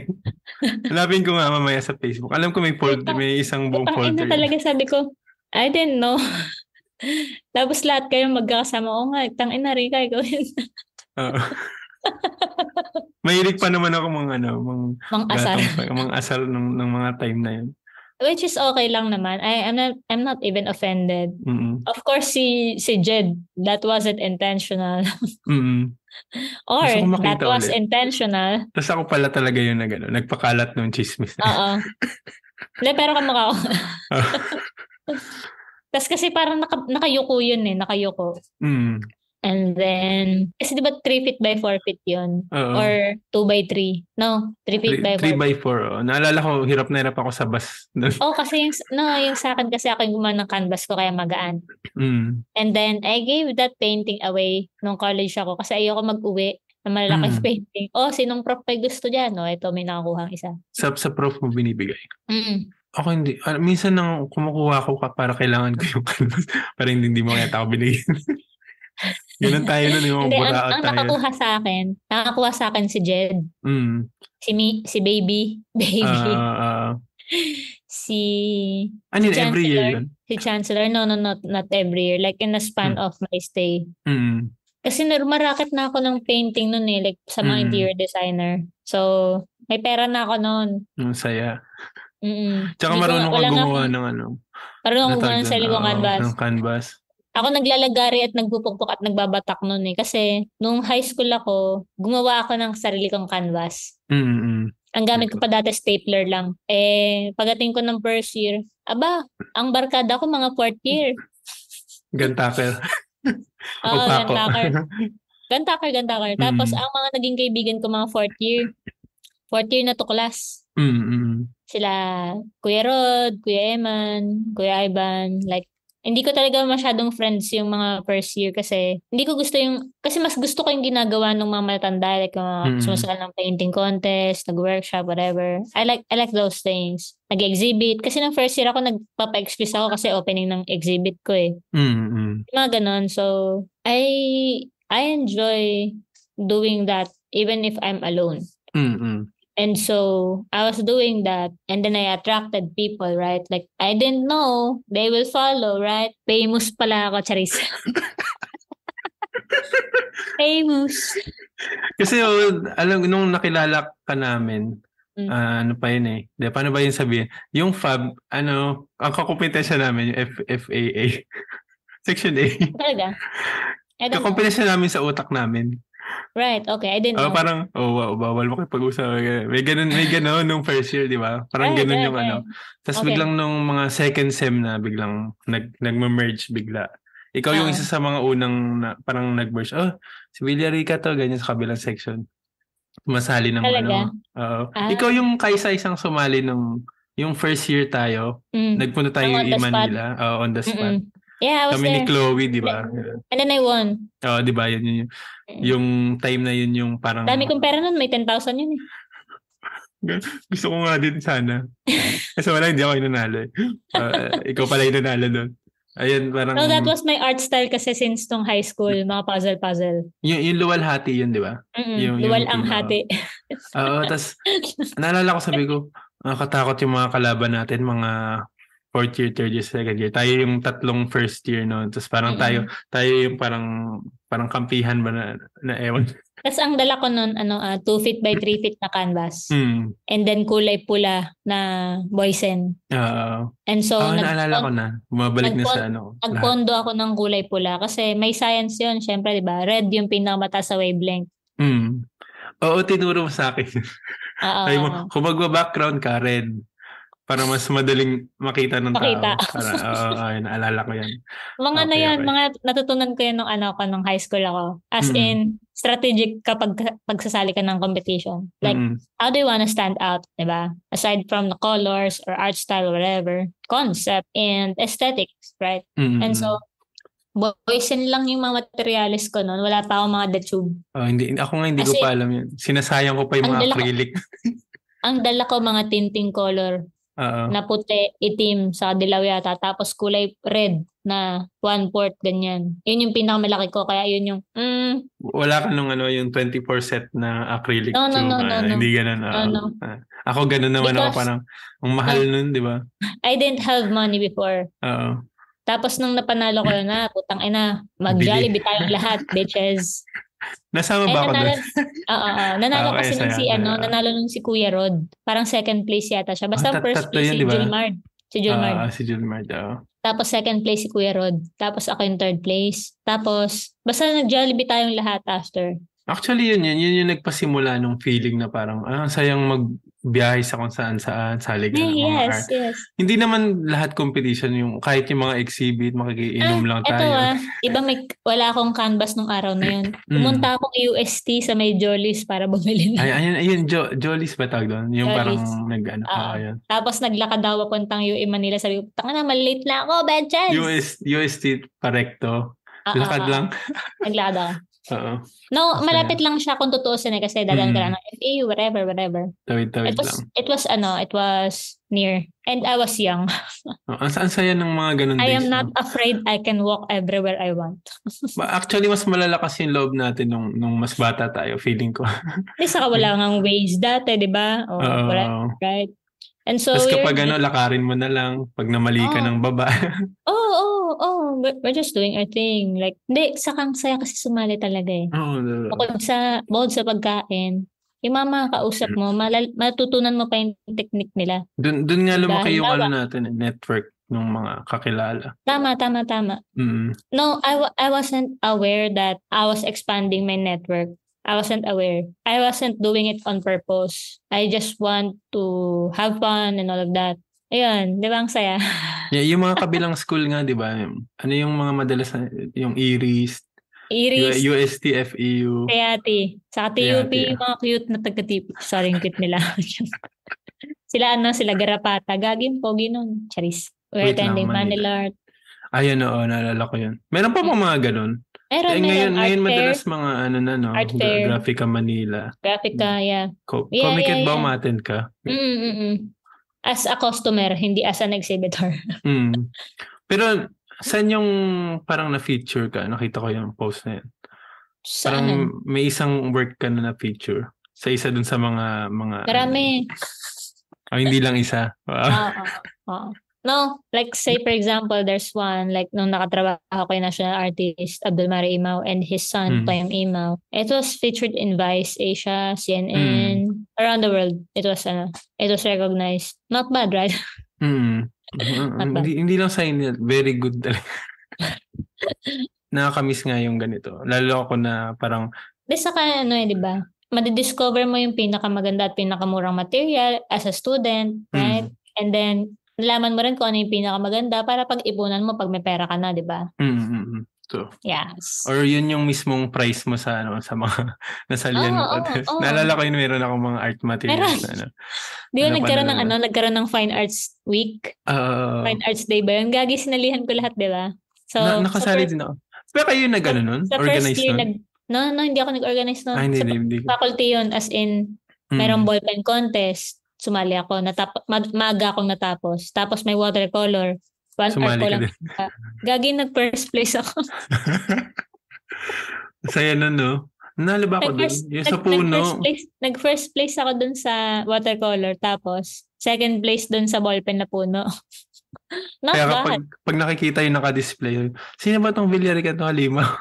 Hanapin ko nga mamaya sa Facebook. Alam ko may folder, may isang buong ina folder. talaga, sabi ko, I didn't know. Tapos lahat kayo magkakasama. Oo nga, tang ina, Rika, ikaw yun. Oo. Mahilig pa naman ako mga ano, mga Mang asar. gatong, mga asal ng, ng mga time na yun. Which is okay lang naman. I, I'm not, I'm not even offended. Mm-mm. Of course, si, si Jed, that wasn't intentional. Mm-mm. Or, that was ulit. intentional. Tapos ako pala talaga yung nag, ano, nagpakalat ng chismis. Oo. Hindi, pero kamukha ko. Tapos kasi parang naka, nakayuko yun eh, nakayuko. mm. And then, kasi di ba 3 feet by 4 feet yun? Oo. Or 2 by 3? No, 3 feet by 4 3 by 4. Oh. Naalala ko, hirap na hirap ako sa bus. Oh, kasi yung, no, yung sa akin kasi ako yung gumawa ng canvas ko kaya magaan. mm. And then, I gave that painting away nung college ako kasi ayoko mag-uwi na malalaking Mm. painting. Oh, sinong prof may gusto dyan? No, ito may nakakuha isa. Sa, sa prof mo binibigay. Mm-mm. Ako hindi. Ah, minsan nang kumukuha ko ka para kailangan ko yung canvas. para hindi, hindi mo kaya ako binigyan. Ganun tayo nun, yung Hindi, ang, ang tayo. nakakuha sa akin, nakakuha sa akin si Jed, Mm. si, Mi, si Baby, Baby, ah. si ano yun, every year yun? si Chancellor. No, no, not, not every year. Like in a span Hmm. of my stay. Mm. Kasi narumaraket na ako ng painting nun eh, like sa mga Mm. interior designer. So, may pera na ako nun. Ang saya. Mm-mm. Tsaka marunong ka gumawa ng ano. Marunong gumawa ng dun? sarili kong canvas. Ng canvas. Ako naglalagari at nagpupukpok at nagbabatak nun eh. Kasi nung high school ako, gumawa ako ng sarili kong canvas. Mm, mm. Ang gamit ko pa dati stapler lang. Eh, pagdating ko ng first year, aba, ang barkada ko mga fourth year. Gantakel. Oo, O pako. gantakar. Gantakar, gantakar. Tapos Mm. ang mga naging kaibigan ko mga fourth year. Fourth year na to class. Sila Kuya Rod, Kuya Eman, Kuya Ivan. Like, hindi ko talaga masyadong friends yung mga first year kasi hindi ko gusto yung, kasi mas gusto ko yung ginagawa ng mga matatanda, like mga Mm. sumasal ng painting contest, nag-workship, whatever. I like, I like those things. Nag-exhibit. Kasi nung first year ako, nagpapa-excuse ako kasi opening ng exhibit ko eh. Mm, mm. Mga ganon. So, I, I enjoy doing that even if I'm alone. Mm, mm. And so I was doing that and then I attracted people, right? Like I didn't know they will follow, right? Famous pala ako, Charis. Famous. Kasi oh, alam nung nakilala ka namin, Mm. ah, ano pa yun eh. De, paano ba yun sabihin? Yung FAB, ano, ang kakumpetensya namin, yung F, FAA. Section A. Talaga? Kakumpetensya namin sa utak namin. Right, okay. I didn't Oh, know. parang, oh wow, bawal makipag-usap. May ganun, may ganun nung first year, di ba? Parang Right, ganun right, yung ano. Tapos Okay. biglang nung mga second sem na biglang nag, nag-merge bigla. Ikaw yung Ah. isa sa mga unang na, parang nag-merge. Oh, si Villarica to, ganyan sa kabilang section. Sumasali ng Talaga? ano. Oo. Ah. Ikaw yung kaisa isang sumali nung yung first year tayo. Mm. Nagpunta tayo Ang on the i spot. Manila. Oo, on the spot. Mm-mm. Yeah, I was Kami ni there. Chloe, di ba? And then I won. Oo, di ba? Yun, yun, yun. Yung time na yun yung parang... Dami kong pera nun. May 10,000 yun eh. Gusto ko nga din sana. Kasi wala, hindi ako yung nanalo. eh. Ah, ikaw pala yung nanalo doon. Ayun, parang... No, that was my art style kasi since nung high school, mga puzzle-puzzle. Yung, yung luwalhati yun, di ba? Yung- Luwal yung ang hati. Oo, tas naalala ko sabi ko, nakakatakot yung mga kalaban natin, mga fourth year, third year, second year. Tayo yung tatlong first year, no? Tapos parang Mm-mm. tayo, tayo yung parang, parang kampihan ba na, na ewan. Tapos ang dala ko nun, ano, 2 feet by 3 feet na canvas. Hmm. And then kulay pula na boysen. Oo. And so, Oo, nag- naalala ko na. Bumabalik na nagpon- sa ano. nagpondo ako ng kulay pula kasi may science yun, syempre, di ba? Red yung pinakamataas sa wavelength. Hmm. Oo, tinuro mo sa akin. Oo. Ay mo, kung magba-background ka, red. Para mas madaling makita ng Makita. tao. Para, oo, oo, naalala ko yan. Mga na Okay, yan, okay. mga natutunan ko yan nung ano ko nung high school ako. As Mm. in, strategic kapag pagsasali ka ng competition. Like, Mm-mm. how do you wanna stand out, di ba? Aside from the colors or art style, whatever, concept and aesthetics, right? Mm-mm. And so, boysin lang yung mga materialis ko noon. Wala pa akong mga detube. Oh, hindi, ako nga hindi ko Kasi- pa alam yun. Sinasayang ko pa yung mga dala ko- acrylic. Ang dala ko mga tinting color Oo. na puti, itim, sa dilaw yata. Tapos kulay red na one-fourth, ganyan. Yun yung pinakamalaki ko. Kaya yun yung, mm, Wala ka nung ano, yung 24 set na acrylic No, no, tube. no, Ah, no, no. Hindi ganun. oo. No, no. Ah, ako ganun naman ako Because- parang, ang mahal nun, di ba? I didn't have money before. Oo. Tapos nung napanalo ko na, putang ina, mag-Jollibee tayong lahat, bitches. Nasama ba ako doon? oo, oo. nanalo Okay, kasi nung si, ano, nanalo nung si Kuya Rod. Parang second place yata siya. Basta Ah, tat- first place yun, si di ba? Julmard. Si Julmard. Ah, si Julmard. oo. Tapos second place si Kuya Rod. Tapos ako yung third place. Tapos, basta nag-Jollibee tayong lahat after. Actually, yun yun. Yun yung nagpasimula nung feeling na parang, ah, sayang magbiyahe sa kung saan saan, sali ka ng mga yes, art. yes. Hindi naman lahat competition yung kahit yung mga exhibit, makikiinom lang Ito tayo. ah, iba may, wala akong canvas nung araw na yun. Mm. Pumunta akong UST sa may Jollies para bumili na. Ay, ayun, ayun, jo, Jollies ba tawag doon? Yung parang Jollies. nag, ano, Oo. ah, ayun. Tapos naglakad daw papuntang UE Manila. Sabi ko, tanga na, malilate na ako, bad chance. US, UST Parecto. Ah, ah, Lakad ah, lang. Naglakad ako. Oo. No, Okay. malapit lang siya kung tutuusin eh kasi dadaan ka Mm. lang ng FAU, whatever, whatever. Tawid-tawid It was, lang. it was ano, it was near. And I was young. Oh, ang, ang saya ng mga ganun I days. am not no? afraid I can walk everywhere I want. Actually, mas malalakas yung loob natin nung, nung mas bata tayo, feeling ko. Di saka wala ngang ways dati, di ba? O, Oo. wala, right? And so, Tapos kapag ano, lakarin mo na lang, pag namali ka Oo. ng baba. oh, oh, oh, we're, we're just doing our thing. Like, di, sakang saya kasi sumali talaga eh. Oo. Bukod sa, bukod sa pagkain, yung mga makakausap mo, malal, matutunan mo pa yung technique nila. Dun, dun nga lumaki Dahil yung ano natin, network ng mga kakilala. Tama, tama, tama. Mm. No, I, wa- I wasn't aware that I was expanding my network. I wasn't aware. I wasn't doing it on purpose. I just want to have fun and all of that. Ayun, di ba ang saya? Yeah, yung mga kabilang school nga, di ba? Ano yung mga madalas na, yung Iris, Iris, UST, FEU. Kayati. Sa TUP, yung mga cute na taga-tip. Sorry, yung cute nila. sila ano, sila Garapata. Gagin, pogi nun. Charis. We're Wait lang, attending Manila. Manila Art. Ayun, oo, naalala ko yun. Meron pa bang mga ganun? Meron, Eh, meron. ngayon, Art ngayon fair, madalas mga ano na, no? Art fair. Graphica Manila. Graphica, yeah. Co- Yeah, Comic yeah, ba yeah. ka? Mm, mm, mm. As a customer, hindi as an exhibitor. Mm. Pero, saan yung parang na-feature ka? Nakita ko yung post na yun. Sa Parang may isang work ka na na-feature. Sa isa dun sa mga... mga Marami. Oh, hindi lang isa. Wow. Oo, oo, oo. No, like say for example, there's one, like nung nakatrabaho kay national artist Abdul Mari Imao and his son, Mm. Toyam Imao. It was featured in Vice Asia, CNN, Mm. Around the world. It was, uh, it was recognized. Not bad, right? Mm. Not bad. hindi, hindi lang sa inyo. Very good talaga. Nakakamiss nga yung ganito. Lalo ako na parang Di saka ano eh, di ba? Madidiscover mo yung pinakamaganda at pinakamurang material as a student, right? And then, nalaman mo rin kung ano yung pinakamaganda para pag-ipunan mo pag may pera ka na, di ba? mm, So, Yes. or yun yung mismong price mo sa ano sa mga nasalian mo. Oo, contest. oo, oo. Naalala ko yun meron ako mga art materials Meron. ano. Di ba Ano nagkaroon ng ano, nagkaroon ng Fine Arts Week? Ah, Fine Arts Day ba yun? Gagi, sinalihan ko lahat, di ba? So, na, sa nakasali first, din ako. Pero kayo nag ano nun? sa first year, nun? nag, no, no, hindi ako nag-organize nun. Ah, hindi, sa hindi, hindi. faculty yun, as in, Mm. Merong ballpen contest. Sumali ako. Natap ma- maaga akong natapos. Tapos may watercolor. One Sumali art ko lang. Gagi nag-first place ako. Saya nun, no? Nalo ba ako? Nag-first, Yung sa nag, nag-first, puno. place, nag-first place ako dun sa watercolor. Tapos, second place dun sa ballpen na puno. Not Kaya bad. kapag pag nakikita yung naka-display, sino ba tong Villarica to halimaw?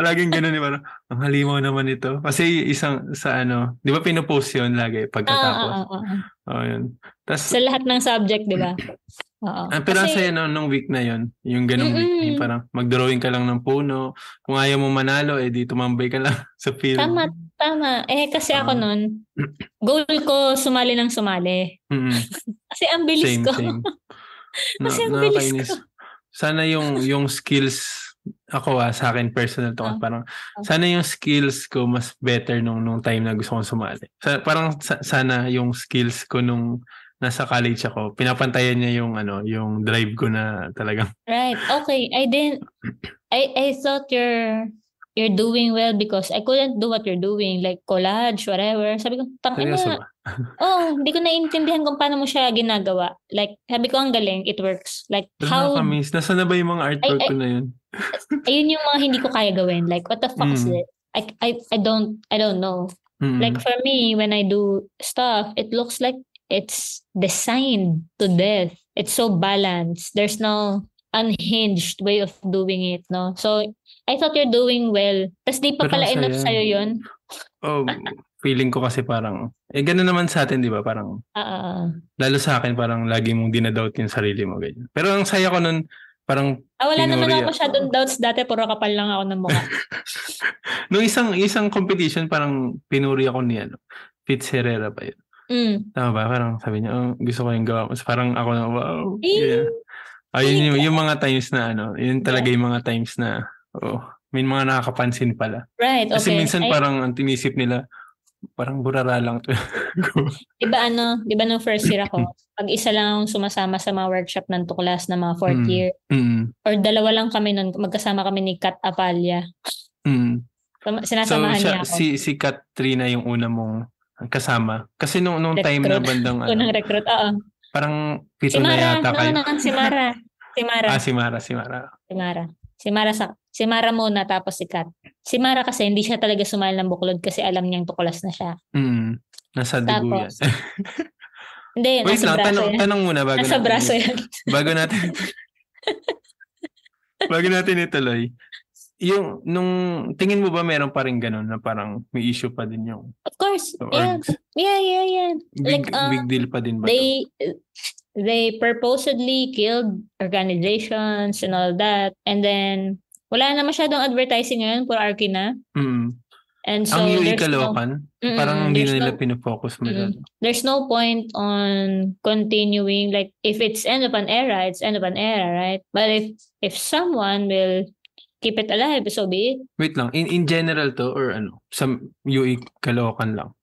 Palaging ganun, di ba? Ang halimaw naman ito. Kasi isang sa ano, di ba pinupost yun lagi pagkatapos? ah, ah. Oh, yun. Tas, Sa lahat ng subject, di ba? Oo. Ah, pero ang Kasi- saya no, nung week na yon yung ganong week, Mm-mm. yung parang mag-drawing ka lang ng puno. Kung ayaw mo manalo, eh di tumambay ka lang sa field. Tama, tama. Eh, kasi ako Ah. nun, goal ko sumali ng sumali. Mm-mm. Kasi ang bilis Same, ko. same. Kasi ang bilis ko. Sana yung yung skills ako ah, sa akin personal to, Ah. parang sana yung skills ko mas better nung nung time na gusto kong sumali. Sa, parang sa- sana yung skills ko nung nasa college ako, pinapantayan niya yung ano, yung drive ko na talagang Right. Okay. I didn't I I thought you're you're doing well because I couldn't do what you're doing like collage whatever. Sabi ko, tang seryoso ina. ba? Oh, hindi ko naiintindihan kung paano mo siya ginagawa. Like sabi ko ang galing, it works. Like Pero how nakakamiss. Nasaan na ba yung mga artwork ko na yun? ayun yung mga hindi ko kaya gawin. Like what the fuck is Mm. it? I I I don't I don't know. Mm-mm. Like for me, when I do stuff, it looks like it's designed to death. It's so balanced. There's no unhinged way of doing it, no? So, I thought you're doing well. Tapos di pa Pero pala ang enough saya. sa'yo yun. oh, feeling ko kasi parang, eh gano'n naman sa atin, di ba? Parang, ah. lalo sa akin, parang lagi mong dinadoubt yung sarili mo. Ganyan. Pero ang saya ko nun, parang, Ah, wala naman Pinuri ako ako. masyadong doubts dati. Puro kapal lang ako ng mukha. nung isang isang competition, parang pinuri ako ni ano, Fitz Herrera pa yun. Mm. Tama ba? Parang sabi niya, oh, gusto ko yung gawa. Mas parang ako na, wow. Eh, Yeah. Ayun yung, yung mga times na ano, yun talaga yung mga times na, oh, may mga nakakapansin pala. Right, Kasi okay. minsan Ay, parang ang tinisip nila, parang burara lang to. di ba ano, di ba nung first year ako, pag isa lang akong sumasama sa mga workshop ng tuklas na mga fourth Mm. year, mm, or dalawa lang kami nun, magkasama kami ni Kat Apalia. mm. Sama- So Sinasamahan siya, niya ako. si, si Katrina yung una mong kasama. Kasi nung, nung time na Recruit. bandang Unang ano, recruit, oo. parang Si pito na Mara, yata no, kayo. no, si Mara. Si Mara, Ah, si Mara, si Mara. si Mara. Si Mara, sa, si Mara muna tapos si Kat. Si Mara kasi hindi siya talaga sumali ng buklod kasi alam niyang tuklas na siya. Mm, nasa dugo yan. Tapos, Hindi, Wait nasa lang, braso tanong, yan. tanong muna bago Nasa natin, braso yan. bago natin, bago natin ituloy. Yung, nung, tingin mo ba meron pa rin ganun na parang may issue pa din yung Of course. So, Yeah. Yeah, yeah, yeah. big, Like, uh, big deal pa din ba to? They purposely killed organizations and all that. And then, wala na masyadong advertising ngayon. Puro arky na. Mm. And so, Ang UE no, Caloocan, Mm-mm, parang hindi na nila no- pinofocus masyado. there's no point on continuing like if it's end of an era it's end of an era right but if if someone will keep it alive so be it Wait lang, in, in general to or ano? Sa UE Caloocan lang?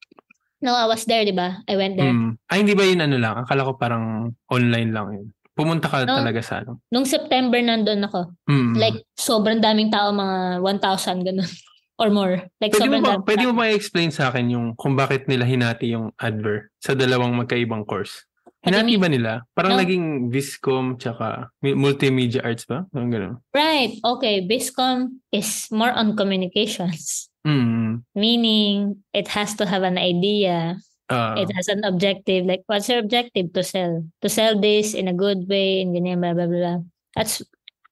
No I was there di ba I went there Mm. Ay, hindi ba yun ano lang? Akala ko parang online lang yun. Pumunta ka No. talaga sa ano? nung September nandun ako Mm. like sobrang daming tao mga 1,000 ganun or more like Pwede mo sobrang ba, daming pwede mo ba i-explain sa akin yung kung bakit nila hinati yung adver sa dalawang magkaibang course? Hinati ba nila? Parang No. naging Viscom tsaka multimedia arts ba? Parang ganun. right okay Biscom is more on communications Mm. meaning it has to have an idea Ah, It has an objective. Like, what's your objective? To sell. To sell this in a good way, and ganyan, blah, blah, blah. That's,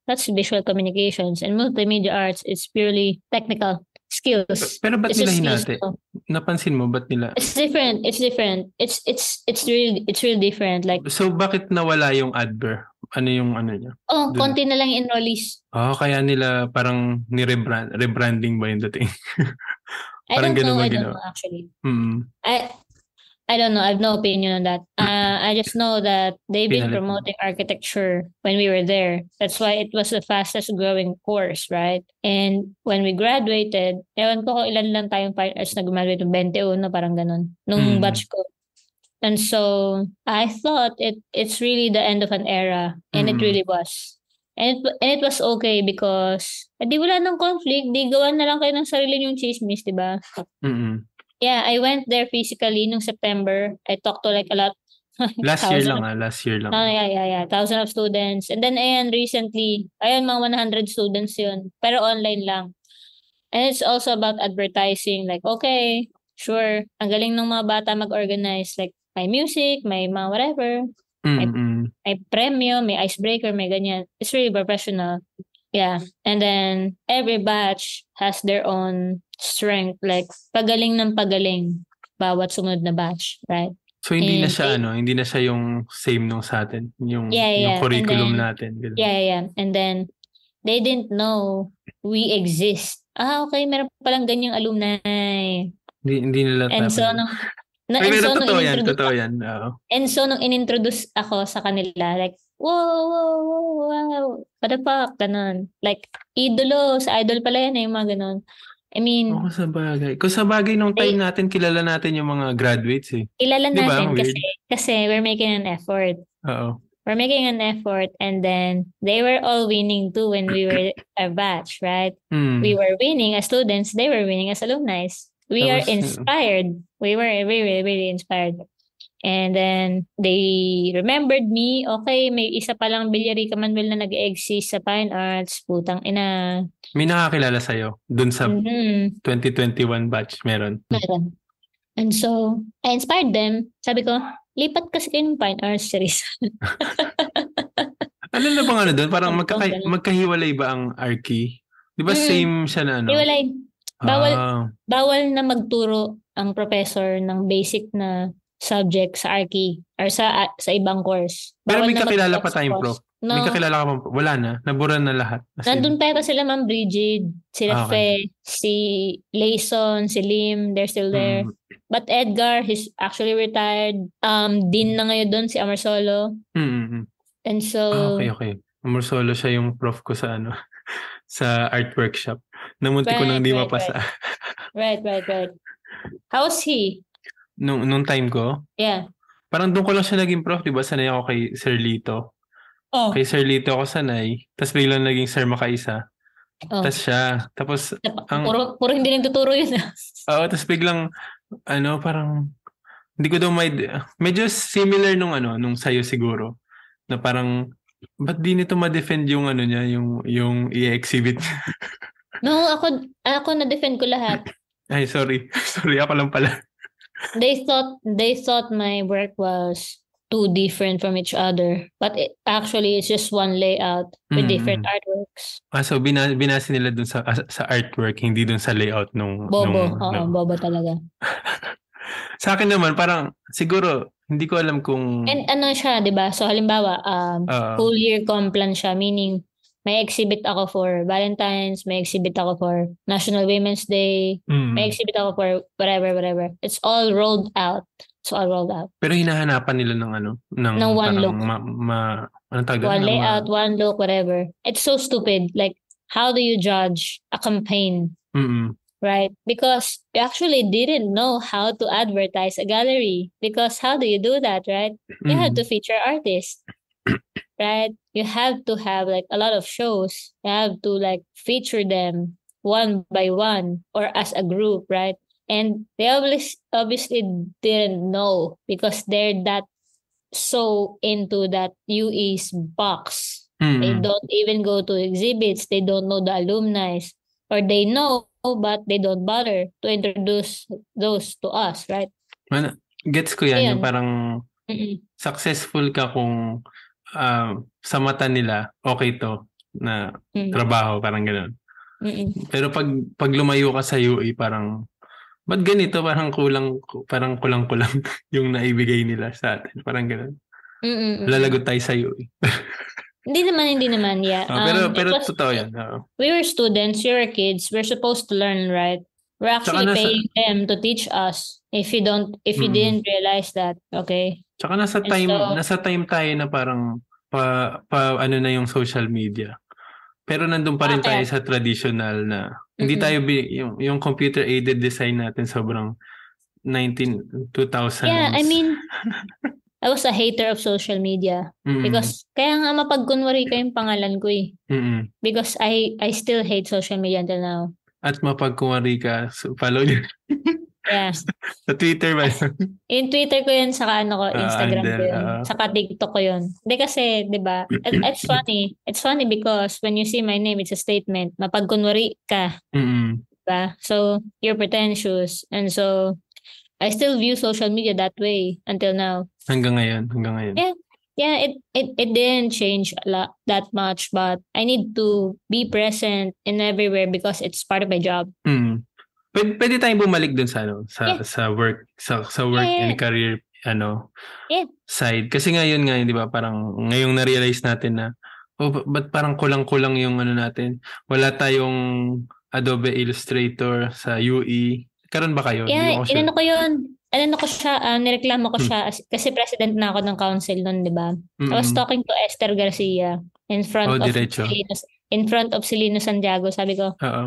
that's visual communications. And multimedia arts, it's purely technical skills. pero ba't It's nila hinati? Napansin mo, ba't nila? It's different. It's different. It's, it's, it's really, it's really different. Like, So, bakit nawala yung adver? Ano yung ano niya? oh, Dun. konti na lang enrollees. Ah, kaya nila parang ni-rebrand, rebranding ba yung dating? I Parang don't ganun know. I don't ginawa? know, actually. Mm. I, I don't know. I have no opinion on that. Uh, I just know that they've been promoting architecture when we were there. That's why it was the fastest growing course, right? And when we graduated, ewan ko kung ilan lang tayong arts na graduate, 21, parang ganun, nung Mm. batch ko. And so I thought it it's really the end of an era, and it Mm. really was. And it, and it was okay because eh, di wala nang conflict, di gawan na lang kayo ng sarili yung chismis, di ba? Mm-mm. Yeah, I went there physically nung September. I talked to like a lot. Last year lang of- ah, last year lang. Oh, yeah, yeah, yeah. Thousand of students. And then, ayan, recently, ayan, mga 100 students yun. Pero online lang. And it's also about advertising. Like, okay, sure, ang galing ng mga bata mag-organize. Like, may music, may mga whatever. Mm-mm. May premyo, may icebreaker, may ganyan. It's really professional. Yeah. And then, every batch has their own strength. Like, pagaling ng pagaling bawat sumunod na batch, right? So hindi na And siya they- ano, hindi na siya yung same nung sa atin, yung Yeah, yung yeah. curriculum And then- natin. ganun. Yeah, yeah. And then, they didn't know we exist. Ah, okay, meron palang ganyang alumni. Hindi hindi nila And so, nung, na, Ay, and so, nung totoo yan, totoo yan. Oo. and so, nung inintroduce ako sa kanila, like, wow, wow, wow, wow, what the fuck, ganun. Like, idolo, sa idol pala yan eh, yung mga ganun. I mean, Ako sa bagay. Kung sa bagay nung time natin, kilala natin yung mga graduates eh. kilala Di ba? natin Weird. kasi, kasi we're making an effort. Oo. We're making an effort and then they were all winning too when we were a batch, right? Hmm. we were winning as students, they were winning as alumni. We are Tapos, uh, inspired. We were really, really inspired. And then they remembered me. Okay, may isa palang Bilyarica Manuel na nag-exist sa Fine Arts. Putang ina. May nakakilala sa'yo dun sa Mhm. 2021 batch. Meron. Meron. And so, I inspired them. Sabi ko, lipat kasi kayo ng Fine Arts series. Ano na bang ano dun? Parang magkaka- magkahiwalay ba ang Arki? Di ba Mm. same siya na ano? Iwalay. Bawal- Ah, Bawal na magturo ang professor ng basic na subject sa Arki or sa sa ibang course. pero Bawal may na kakilala pa tayong prof. No. May kakilala ka pa. Wala na. Nabura na lahat. As Nandun pa sila Ma'am Brigid, sila Okay. Fe, si Layson, si Lim, they're still there. mm, But Edgar, he's actually retired. Um, Dean na ngayon doon, si Amar Solo. mm, mm, mm. And so, Ah, okay, okay. Amor solo siya yung prof ko sa ano sa art workshop. Namunti ko nang Right, di right, mapasa. right, right, right. How's he? Nung, nung time ko, Yeah. parang doon ko lang siya naging prof, di ba? Sanay ako kay Sir Lito. Oh. Kay Sir Lito ako sanay. Tapos biglang naging Sir Makaisa. oh. Tapos siya. Tapos, ang- puro, puro hindi nagtuturo yun. oo, tapos biglang, ano, parang, hindi ko daw may, medyo similar nung ano, nung sayo siguro. Na parang, ba't di nito ma-defend yung ano niya, yung, yung i-exhibit? no, ako, ako na-defend ko lahat. Ay, sorry. sorry, ako lang pala. They thought, they thought my work was too different from each other. But it, actually, it's just one layout with Mm, different artworks. Ah, so bina, binasi nila dun sa sa artwork, hindi dun sa layout nung... Bobo. nung- Oo, nung- bobo talaga. Sa akin naman, parang siguro, hindi ko alam kung... And ano siya, di ba? So halimbawa, um, ah, full year complan siya, meaning may exhibit ako for Valentine's, may exhibit ako for National Women's Day, mm. may exhibit ako for whatever, whatever. It's all rolled out. It's all rolled out. Pero hinahanapan nila ng ano, ng, Ng one look. Ma, ma, anong tawag? One Ng ma- layout, one look, whatever. It's so stupid. Like, how do you judge a campaign, Mm-mm. right? Because you actually didn't know how to advertise a gallery. Because how do you do that, right? You have Mm. to feature artists, right? You have to have like a lot of shows. You have to like feature them one by one or as a group, right? And they obviously obviously didn't know because they're that so into that UE's box. They Mm-mm. don't even go to exhibits. They don't know the alumni, or they know but they don't bother to introduce those to us, right? Ano, gets ko yan, Ayun. yung parang Mm-mm. successful ka kung ah, sa mata nila, okay to na Mm. trabaho, parang gano'n. Mm-mm. Pero pag pag lumayo ka sa UE, parang ba't ganito? Parang kulang, parang kulang-kulang yung naibigay nila sa atin. Parang gano'n. Mm-mm. Lalagot tayo sa UE. Hindi naman, hindi naman, yeah. Ah, pero Um, pero was- totoo yan. oo. we were students, we were kids, we're supposed to learn, right? We're actually nasa- paying them to teach us. If you don't, if you Mm. didn't realize that, okay? Tsaka nasa And time, so- nasa time tayo na parang pa, pa ano na yung social media. Pero nandun pa rin Ah, tayo sa traditional na hindi tayo bi- yung yung computer aided design natin sobrang 19 2000s. Yeah, I mean, I was a hater of social media Mm-mm. because kaya nga mapagkunwari ko yung pangalan ko eh. Mm-mm. Because I I still hate social media until now. at mapagkumari ka so follow Yeah. sa Twitter ba? In Twitter ko yun, saka ano ko, Ah, Instagram ko then, yun. ah. Saka TikTok ko yun. Hindi kasi, di ba, it- it's funny. It's funny because when you see my name, it's a statement. Mapagkunwari ka, Mm-mm. diba? So, you're pretentious. And so, I still view social media that way until now. Hanggang ngayon, hanggang ngayon. Yeah. Yeah, it, it, it didn't change a lot, that much, but I need to be present in everywhere because it's part of my job. Mm. Pwede, pwede tayong bumalik dun sa ano, sa Yeah. sa work, sa sa work Yeah, yeah. and career ano Yeah. side. Kasi ngayon nga, 'di ba, parang ngayong na-realize natin na oh, ba't parang kulang-kulang yung ano natin. Wala tayong Adobe Illustrator sa UE. Karon ba kayo? Yeah, ko sure. inano ko yun. Inano ko siya, ah, nireklamo ko Hmm. siya as- kasi president na ako ng council noon, di ba? I was talking to Esther Garcia in front Oh, of diretso. Celino, in front of Celino Santiago. Sabi ko, Oo.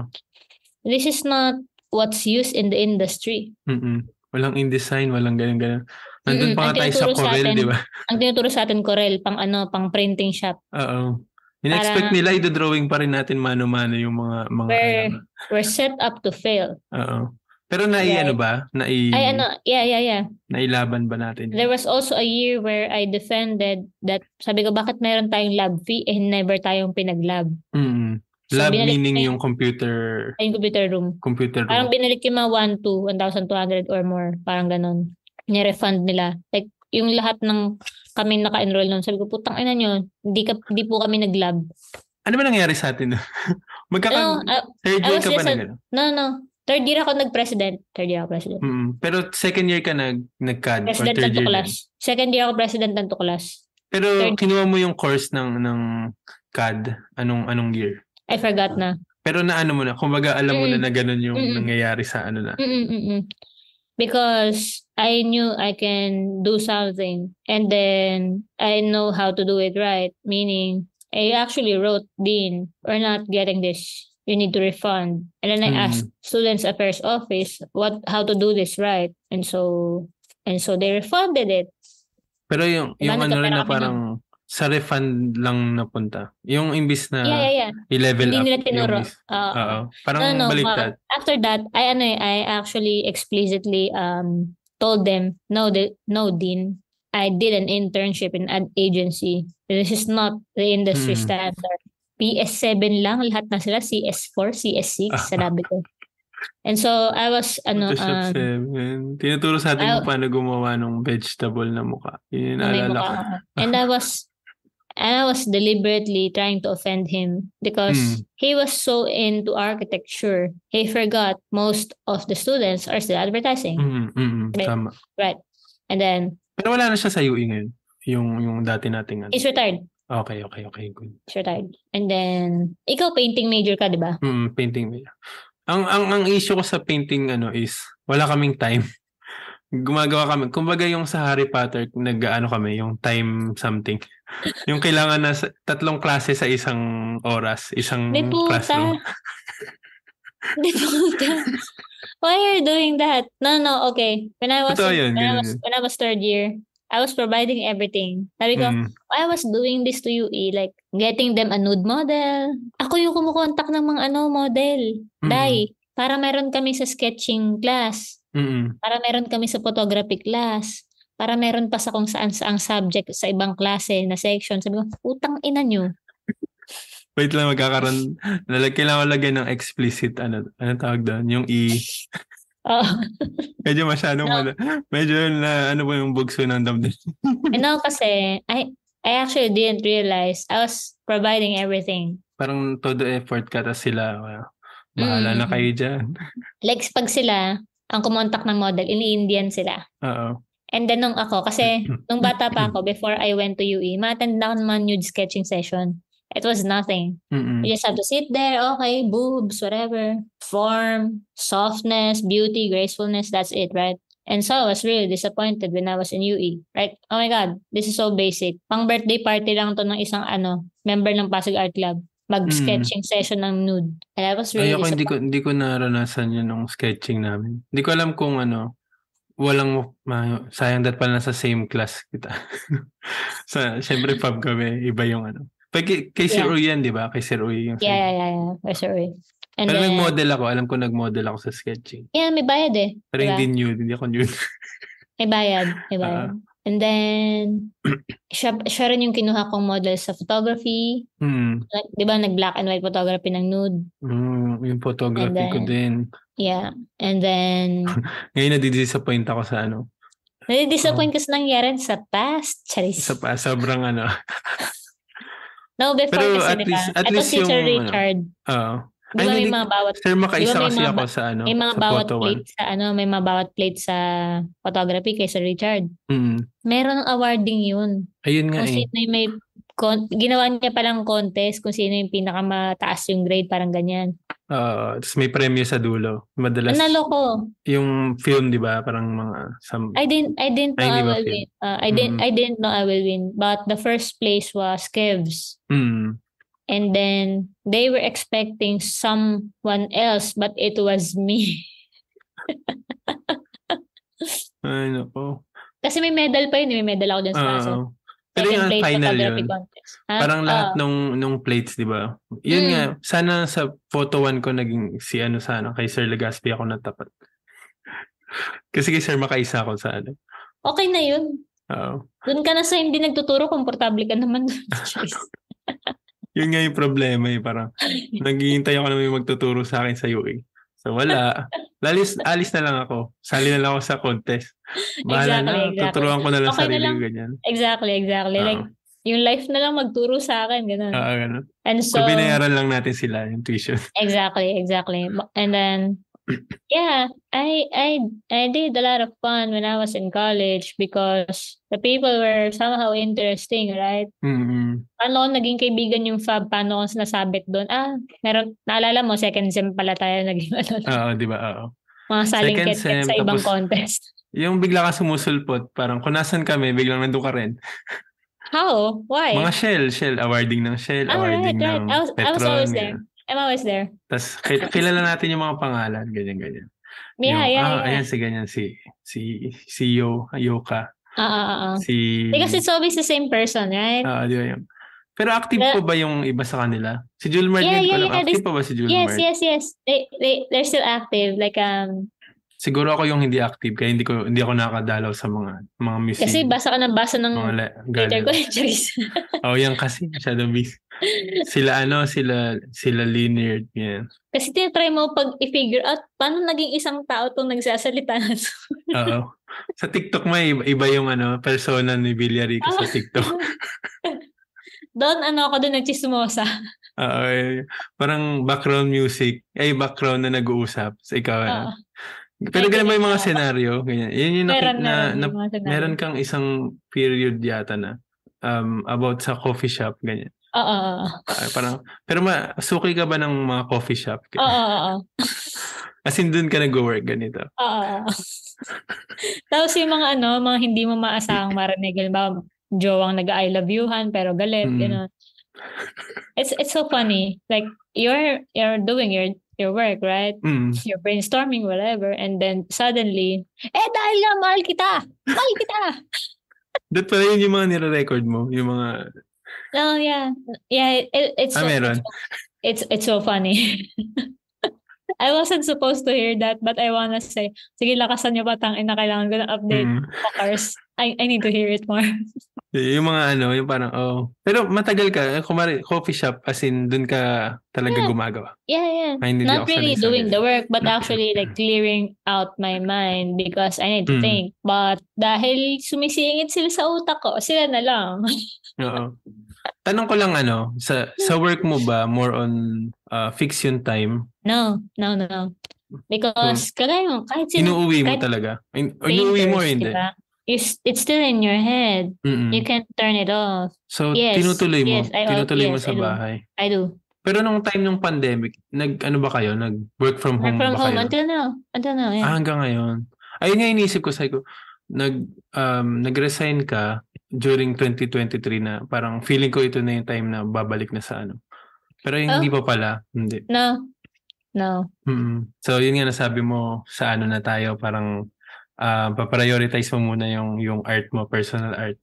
this is not what's used in the industry. Mm-mm. Walang InDesign, walang ganun-ganun. Nandun pa nga tayo sa Corel, di ba? Ang tinuturo sa atin, Corel, pang ano, pang printing shop. Oo. In-expect Para- nila, i-drawing pa rin natin mano-mano yung mga mga Where- ano. We're set up to fail. Oo. Pero nai Right. ano ba? Nai Ay, ano, yeah, yeah, yeah. nailaban ba natin? There was also a year where I defended that, sabi ko, bakit meron tayong lab fee eh never tayong pinag-lab. Mm. So, Lab meaning ko yung computer Ay, yung computer room. computer room. Parang binalik yung mga 1 to 1,200 or more. Parang ganun. Ni-refund nila. Like, yung lahat ng kami naka-enroll nun. Sabi ko, putang ina nyo, hindi, ka, hindi po kami nag-lab. Ano ba nangyari sa atin? Magkaka No, uh, third year ka ba just na gano'n? no, no. Third year ako nag-president. Third year ako president. Mm. Pero second year ka nag nag-CAD or President third ng year din? Second year ako president ng Tuklas. Pero Third- kinuha mo yung course ng ng CAD anong anong year? I forgot na. Pero naano mo na, kumbaga alam mo na Mm. na ganun yung Mm-mm. nangyayari sa ano na. Mm-mm-mm. Because I knew I can do something and then I know how to do it right. Meaning, I actually wrote, Dean, we're not getting this. You need to refund. And then I Mm. asked Students Affairs Office what how to do this right. And so and so they refunded it. Pero yung yung ano rin na parang sa refund lang napunta. Yung imbis na yeah, yeah, yeah. i-level Hindi up. nila yung tinuro. Uh, Oo. Parang no, no, baliktad. uh, after that, I ano, eh, I actually explicitly um told them, no, the, no, Dean, I did an internship in ad agency. This is not the industry Mm. standard. PS7 lang, lahat na sila, CS4, CS6, Ah. sanabi ko. And so, I was, ano, Photoshop um, 7. Tinuturo sa atin I- kung paano gumawa ng vegetable na mukha. Yun yung naalala ko. And I was, and I was deliberately trying to offend him because Mm. he was so into architecture. He forgot most of the students are still advertising. Mm, mm, Right. tama. And then, Pero wala na siya sa UE ngayon. Yung, yung dati nating ano. he's retired. Okay, okay, okay. Good. He's retired. And then, ikaw painting major ka, di ba? Mm, painting mo. Ang, ang, ang issue ko sa painting ano is, wala kaming time. Gumagawa kami. Kumbaga yung sa Harry Potter, nag-ano kami, yung time something. Yung kailangan na tatlong klase sa isang oras, isang classroom. puta. Di puta. Why are you doing that? No, no, okay. When I was, Totoo yun, when I ganun was, yun. when I was third year, I was providing everything. Sabi ko, Mm, I was doing this to UE, like getting them a nude model. Ako yung kumukontak ng mga ano model. mm, Dai, para meron kami sa sketching class. mm, Para meron kami sa photography class. Para meron pa sa kung saan saang subject sa ibang klase na section. Sabi ko, utang ina nyo. Wait lang, magkakaroon. Nalag, kailangan lagyan ng explicit, ano, ano tawag doon? Yung E. Oh. Medyo masyadong, No. mala- medyo na, ano ba yung bugso ng damdamin. And now kasi, I, I actually didn't realize I was providing everything. Parang todo effort ka, tapos sila, uh, bahala na Mm. kayo dyan. Like, pag sila, ang kumontak ng model, ini-Indian sila. Oo. And then nung ako, kasi nung bata pa ako, before I went to UE, ma-attend ako ng mga nude sketching session. It was nothing. Mm-mm. You just have to sit there, okay, boobs, whatever. Form, softness, beauty, gracefulness, that's it, right? And so I was really disappointed when I was in UE. Right? Oh my God, this is so basic. Pang birthday party lang to ng isang ano, member ng Pasig Art Club. Mag-sketching session ng nude. And I was really ako hindi ko, hindi ko naranasan yun nung sketching namin. Hindi ko alam kung ano, walang, sayang dat pala nasa same class kita. sa, syempre pub kami, iba yung ano. Pag kay, kay Sir Yeah. Uy yan, di ba? Kay Sir Uy yung Yeah, yeah, yeah, yeah. For sure. And Pero then, nag-model ako. Alam ko nag-model ako sa sketching. yeah, may bayad eh. Pero Diba? hindi nude. Hindi ako nude. May bayad. May bayad. And then, siya, siya rin yung kinuha kong model sa photography. Hmm. Like, di ba, nag-black and white photography ng nude. Mm, yung photography And ko then- din. Yeah. And then, Ngayon nadidisappoint ako sa ano. nadi-disappoint kasi nangyari sa past. Charis. Sa pa, sobrang ano. no, before Pero kasi, at least- at Ito least si Sir yung, ano, Richard. Oo. Di Ay, ba may mga bawat Sir, makaisa Di ba may kasi mga ako sa ano, may mga sa bawat photo one. plate sa ano, may mga bawat plate sa photography kay Sir Richard. Mm. Meron ng awarding yun. Ayun nga Kung eh. sino yung may con- ginawa niya palang contest kung sino yung pinakamataas yung grade, parang ganyan. Oo, tapos may premyo sa dulo. Madalas Nanalo ko. yung film, 'di ba? Parang mga some I didn't I didn't know I ba will film? win. Uh, I didn't Mm. I didn't know I will win. But the first place was Kevs. mm, And then they were expecting someone else, but it was me. ay nako. Kasi may medal pa yun. eh. May medal ako dyan sa kaso. Oo. Pero yung final yun. contest. Ha? Parang lahat Oo. nung nung plates, 'di ba? Yun Mm. nga, sana sa photo one ko naging si ano sa ano, kay Sir Legaspi ako natapat. Kasi kay Sir makaisa ako sa ano. Okay na yun. Oo. Doon ka na sa hindi nagtuturo, komportable ka naman. Yun nga yung problema eh, parang naghihintay ako na may magtuturo sa akin sa UE. So wala. Lalis, alis na lang ako. Sali na lang ako sa contest. Bahala Exactly, na. exactly. Tuturuan ko na lang Okay na sarili lang. ko ganyan. exactly, exactly. Like, Oo. yung life na lang magturo sa akin, ganun. Oo, ganun. And So, so, binayaran lang natin sila yung tuition. exactly, exactly. And then, yeah, I, I, I did a lot of fun when I was in college because the people were somehow interesting, right? Mm-mm. Paano ako naging kaibigan yung Fab? Paano ako nasabit doon? Ah, meron, naalala mo, second sem pala tayo naging ano, Oo, di ba? Oo. mga saling Second sem, sa ibang tapos- contest. Yung bigla ka sumusulpot, parang kung nasan kami, biglang nandun ka rin. How? Why? Mga Shell, Shell, awarding ng Shell, Ah, awarding right, right. ng I was- I was Petron. always there. I'm always there. Tapos ki- kilala natin yung mga pangalan, ganyan, ganyan. Yeah, yung, yeah, ah, yeah. ayan si ganyan, si, si, si Yo, Yoka, Ah, ah, ah, ah. si... Because it's always the same person, right? Ah, di ba yun? Pero active The- po ba yung iba sa kanila? Si Julmar Yeah, din yeah, yeah, Active pa ba si Julmar? yes, yes, yes. They, they, they're still active. Like, um, Siguro ako yung hindi active kaya hindi ko hindi ako nakakadalaw sa mga mga music. kasi basa ka ng basa ng mga galing. Charis. Oh, yan kasi masyado busy. Sila ano, sila sila linear yan. kasi tinatry mo pag i-figure out paano naging isang tao tong nagsasalita. Oo. sa TikTok may iba, yung ano, persona ni Villarico sa Ah. TikTok. Doon, ano ako doon, nagchismosa. Oo, eh, parang background music, ay background na nag-uusap. So, ikaw, ano. Pero ganun ba yung mga senaryo? Ganyan. Yun yung Meron, na, meron. na, scenario. meron kang isang period yata na um, about sa coffee shop, ganyan. Oo. Ah, parang, pero ma, suki ka ba ng mga coffee shop? Oo. As in, dun ka nag-work ganito. Oo, oo. Tapos yung mga ano, mga hindi mo maasahang marinig. Halimbawa, jowang nag-I love youhan pero galit, Mm. gano'n. It's it's so funny. Like you're you're doing your your work, right? Mm. You're brainstorming whatever and then suddenly, eh dahil nga mahal kita. Mahal kita. Doon pala yun yung mga nire-record mo. Yung mga, Oh yeah. Yeah, it, it's ah, so, meron. it's it's so funny. I wasn't supposed to hear that, but I wanna say, sige, lakasan niyo pa, tang ina, kailangan ko ng update. Mm. Fuckers. I, I need to hear it more. Y- Yung mga ano, yung parang, oh. Pero matagal ka, kumari, coffee shop, as in, dun ka talaga Yeah. gumagawa. Yeah, yeah. Ay, Not really doing the work, but actually like clearing out my mind because I need to Mm. think. But dahil sumisingit sila sa utak ko, sila na lang. Oo. Tanong ko lang ano, sa sa work mo ba more on uh, fiction time? No, no, no, no. Because kagaya mo, kahit sino Inuuwi mo kahit talaga? In, inuuwi mo hindi? diba? It's, it's still in your head. Mm-mm. You can't turn it off. So, Yes, tinutuloy mo? yes, I tinutuloy mo yes, sa I do. bahay? I do. Pero nung time ng pandemic, nag ano ba kayo? Nag work from Work home from ba home kayo? until now. Until now, Ah, yeah. hanggang ngayon. Ayun nga inisip ko sa ko, nag um, nag-resign ka during 2023 na parang feeling ko ito na yung time na babalik na sa ano. Pero hindi pa pala, hindi. No. No. Mm. So yun nga nasabi mo sa ano na tayo parang uh, pa-prioritize mo muna yung yung art mo, personal art.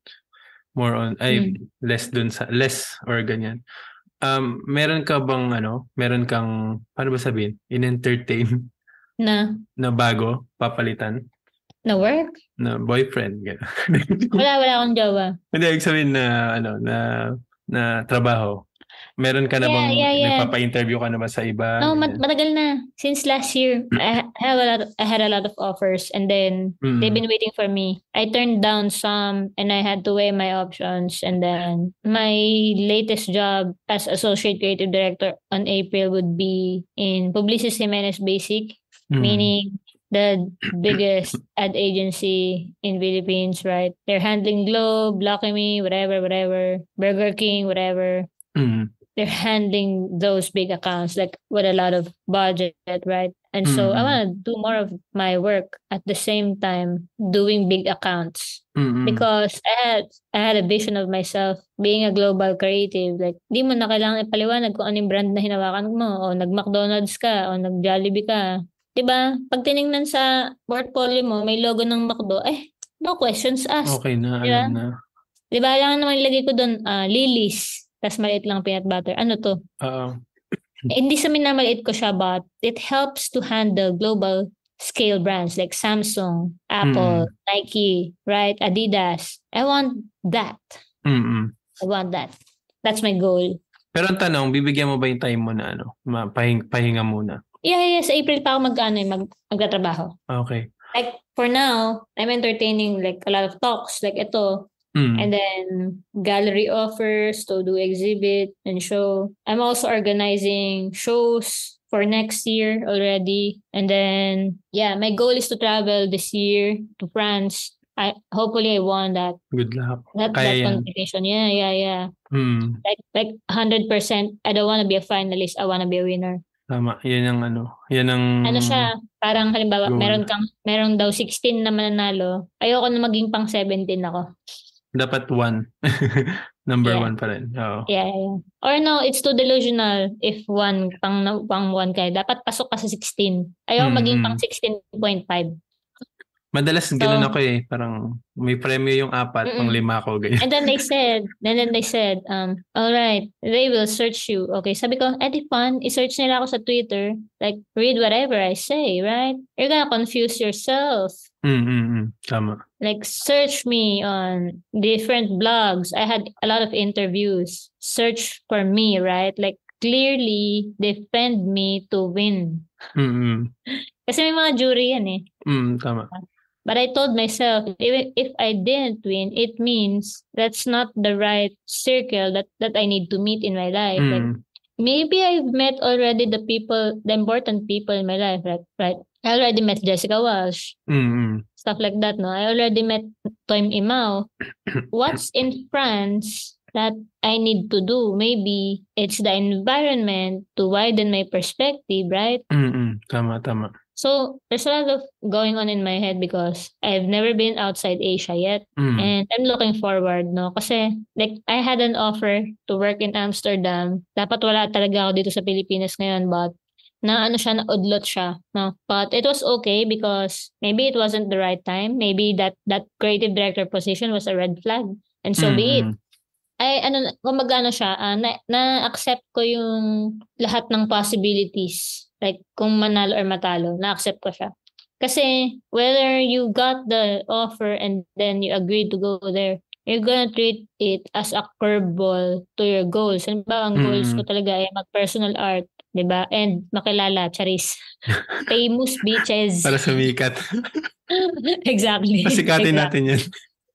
More on ay less dun sa less or ganyan. Um meron ka bang ano, meron kang paano ba sabihin? In-entertain Na. na bago papalitan Na work? na boyfriend. Wala, wala akong jowa. Hindi ibig sabihin na ano na na trabaho. Meron ka na Yeah, bang yeah, yeah. nagpapa-interview ka na ba sa iba? No, mat- matagal na. Since last year, I ha- have a lot I had a lot of offers and then Mm. they've been waiting for me. I turned down some and I had to weigh my options and then my latest job as associate creative director on April would be in Publicis Jimenez Basic, Mm. meaning the biggest ad agency in Philippines, right? They're handling Globe, Lucky Me, whatever, whatever, Burger King, whatever Mm. they're handling those big accounts like with a lot of budget, right? And so I Mhm. want to do more of my work at the same time doing big accounts Mm-mm. because I had I had a vision of myself being a global creative. Like di mo na kailangan ipaliwanag kung anong brand na hinawakan mo o nag-McDonald's ka o nag-Jollibee ka. 'Di ba? Pag tiningnan sa portfolio mo, may logo ng McDo, eh no questions asked. Okay na, Diba? alam na. 'Di ba? Lang naman ilagay ko doon ah, Lily's. Tapos maliit lang peanut butter. Ano to? Oo. Eh, hindi sa minamaliit ko siya but it helps to handle global scale brands like Samsung, Apple, Nike, right? Adidas. I want that. Mm-mm. I want that. That's my goal. Pero ang tanong, bibigyan mo ba yung time mo na ano? Pahing, pahinga muna. Yeah, yeah, sa April pa ako mag-ano, eh, mag, magtatrabaho. Okay. Like, for now, I'm entertaining like a lot of talks like ito. Mm. And then gallery offers to do exhibit and show. I'm also organizing shows for next year already. And then yeah, my goal is to travel this year to France. I hopefully I won that Good luck. that, Kaya that yan. competition. Yeah, yeah, yeah. Mm. Like like hundred percent. I don't want to be a finalist. I want to be a winner. Tama. Yan ang ano. Yan ang... Ano siya? Parang halimbawa, Goal. meron kang meron daw 16 na mananalo. Ayoko na maging pang 17 ako. Dapat one. Number Yeah. one pa rin. Oo. Yeah, yeah. Or no, it's too delusional if one pang pang one ka. Dapat pasok ka sa 16. Ayaw Mm, maging pang 16.5. Madalas ganun So- ako eh. Parang may premyo yung apat, Mm-mm. pang lima ko. Ganyan. And then they said, and then they said, um, all right, they will search you. Okay, sabi ko, edi fun, i-search nila ako sa Twitter. Like, read whatever I say, right? You're gonna confuse yourself. Mm, mm, mm. Tama. Like, search me on different blogs. I had a lot of interviews. Search for me, right? Like, clearly defend me to win. Mm, mm. Kasi may mga jury yan eh. Mm, tama. But I told myself, even if I didn't win, it means that's not the right circle that, that I need to meet in my life. Like, Mm, maybe I've met already the people, the important people in my life, right? Right. I already met Jessica Walsh, mm, mm. stuff like that, no? I already met Toym Imao. What's in France that I need to do? Maybe it's the environment to widen my perspective, right? Mm, mm. Tama, tama. So there's a lot of going on in my head because I've never been outside Asia yet. Mm. And I'm looking forward, no? Kasi, like, I had an offer to work in Amsterdam. Dapat wala talaga ako dito sa Pilipinas ngayon, but na ano siya, naudlot siya, no? But it was okay because maybe it wasn't the right time. Maybe that that creative director position was a red flag. And so Mm, be it. Ay, ano, kumbaga ano siya, ah, na, na-accept ko yung lahat ng possibilities. Like, kung manalo or matalo, na-accept ko siya. Kasi, whether you got the offer and then you agreed to go there, you're gonna treat it as a curveball to your goals. Ano ba, ang goals Mm. ko talaga ay mag-personal art, di ba? And makilala, charis. Famous beaches. Para sumikat. exactly. Pasikatin Exactly. natin yan.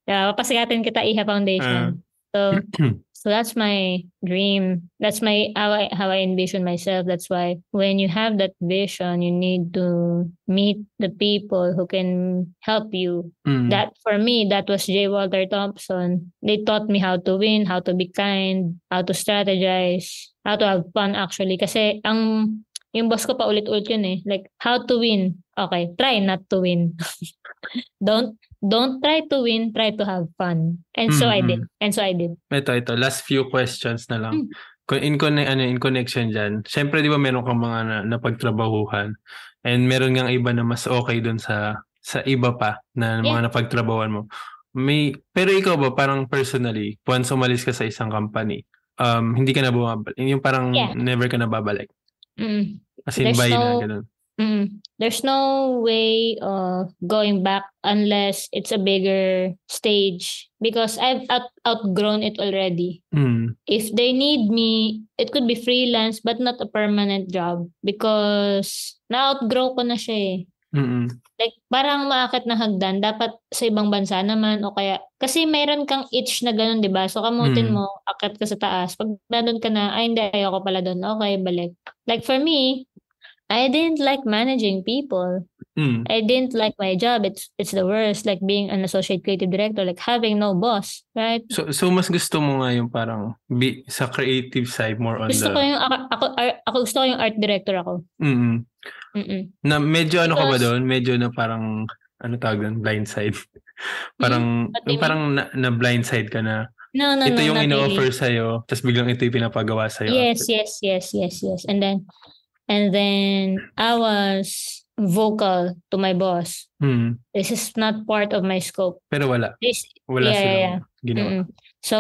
Yeah, papasikatin kita Iha Foundation. so, so that's my dream. That's my how I how I envision myself. That's why when you have that vision, you need to meet the people who can help you. Mm. That for me, that was J. Walter Thompson. They taught me how to win, how to be kind, how to strategize, how to have fun actually. Kasi ang yung boss ko pa ulit-ulit yun eh. Like, how to win. Okay, try not to win. don't don't try to win, try to have fun. And so I did. And so I did. Ito, ito. Last few questions na lang. Mm. In, conne- ano, in connection dyan, syempre di ba meron kang mga na, napagtrabahuhan and meron ngang iba na mas okay dun sa sa iba pa na mga napagtrabahuan mo. May, pero ikaw ba parang personally, once umalis ka sa isang company, um, hindi ka na bumabalik. Yung parang Yeah. never ka na babalik. Mm. As in, There's bye na, no- ganun. Mm. There's no way of going back unless it's a bigger stage because I've out- outgrown it already. Mm. If they need me, it could be freelance but not a permanent job because na-outgrow ko na siya eh. Mm. Like, parang maakit na hagdan, dapat sa ibang bansa naman o kaya, kasi meron kang itch na ganun, di ba? So, kamutin Mm. mo, akit ka sa taas. Pag nandun ka na, ay hindi, ayoko pala doon. Okay, balik. Like, for me, I didn't like managing people. Mm. I didn't like my job. It's it's the worst. Like being an associate creative director, like having no boss, right? So, so mas gusto mo nga yung parang be, sa creative side more on Gusto the... ko yung, ako, ako, ako gusto ko yung art director ako. Mm. Mm-mm. Na medyo ano ka ba Because- doon? Medyo na parang ano tawag doon? Blind side. parang yung parang na, na blind side ka na No, no, ito no, yung not really. ino-offer sa tapos biglang ito yung pinapagawa sa Yes, yes, yes, yes, yes. And then, and then I was vocal to my boss. Mm. This is not part of my scope. Pero wala. This, Wala Yeah, silang yeah, ginawa. So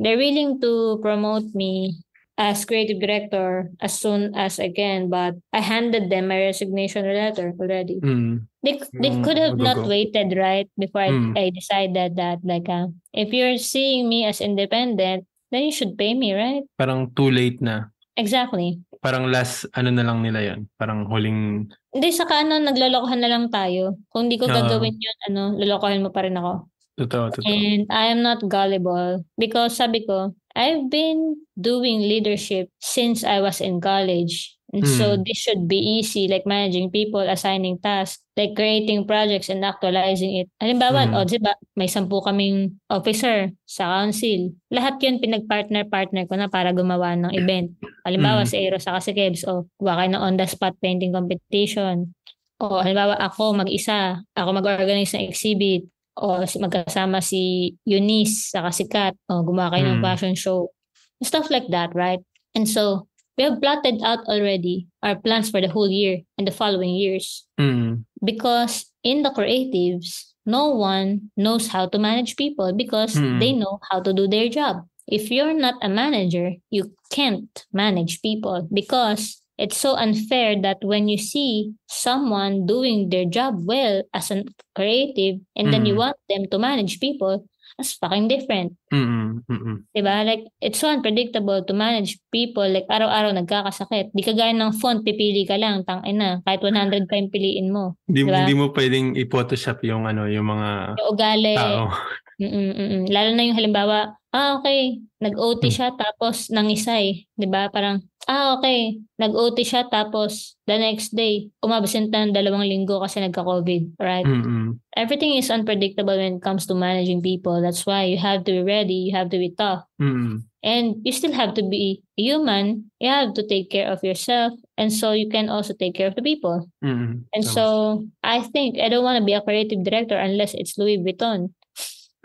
they're willing to promote me as creative director as soon as I can, but I handed them my resignation letter already. Mm. They they Mm, could have not mabago. waited, right, before I, Mm. I decided that like uh, if you're seeing me as independent, then you should pay me, right? Parang too late na. Exactly. Parang last ano na lang nila yon Parang huling Hindi, saka ano, naglolokohan na lang tayo. Kung di ko Oo. gagawin yun, ano, lolokohan mo pa rin ako. totoo, totoo. And I am not gullible because sabi ko, I've been doing leadership since I was in college. And so Mm. this should be easy, like managing people, assigning tasks, like creating projects and actualizing it. Halimbawa, Mm. o diba, may sampu kaming officer sa council. Lahat yun pinag-partner-partner ko na para gumawa ng event. Halimbawa, Mm. si Eero sa si Kebs, o gawa kayo ng on-the-spot painting competition. O halimbawa, ako mag-isa, ako mag-organize ng exhibit. O si- magkasama si Eunice sa si Kat. O gumawa kayo ng Mm. fashion show. Stuff like that, right? And so, we have plotted out already our plans for the whole year and the following years. Mm. Because in the creatives, no one knows how to manage people because Mm. they know how to do their job. If you're not a manager, you can't manage people because it's so unfair that when you see someone doing their job well as a creative and then you Mm. want them to manage people, that's fucking different. Mm. Mm. Diba? Like, it's so unpredictable to manage people. Like, araw-araw nagkakasakit. Di kagaya ng font, pipili ka lang, tangin na. Kahit 100 pa yung piliin mo. Mo Diba? hindi mo pwedeng i-photoshop yung ano, yung mga Yung ugali. tao. Mm-mm, mm-mm. Lalo na yung halimbawa, ah, okay, nag-OT Hmm. siya tapos nangisay. Diba? Parang, ah, okay, nag-OT siya tapos the next day, umabsent na ng dalawang linggo kasi nagka-COVID. Right? Mm. Everything is unpredictable when it comes to managing people. That's why you have to be ready. You have to be tough. Mm. And you still have to be human. You have to take care of yourself. And so you can also take care of the people. Mm. And so I think I don't want to be a creative director unless it's Louis Vuitton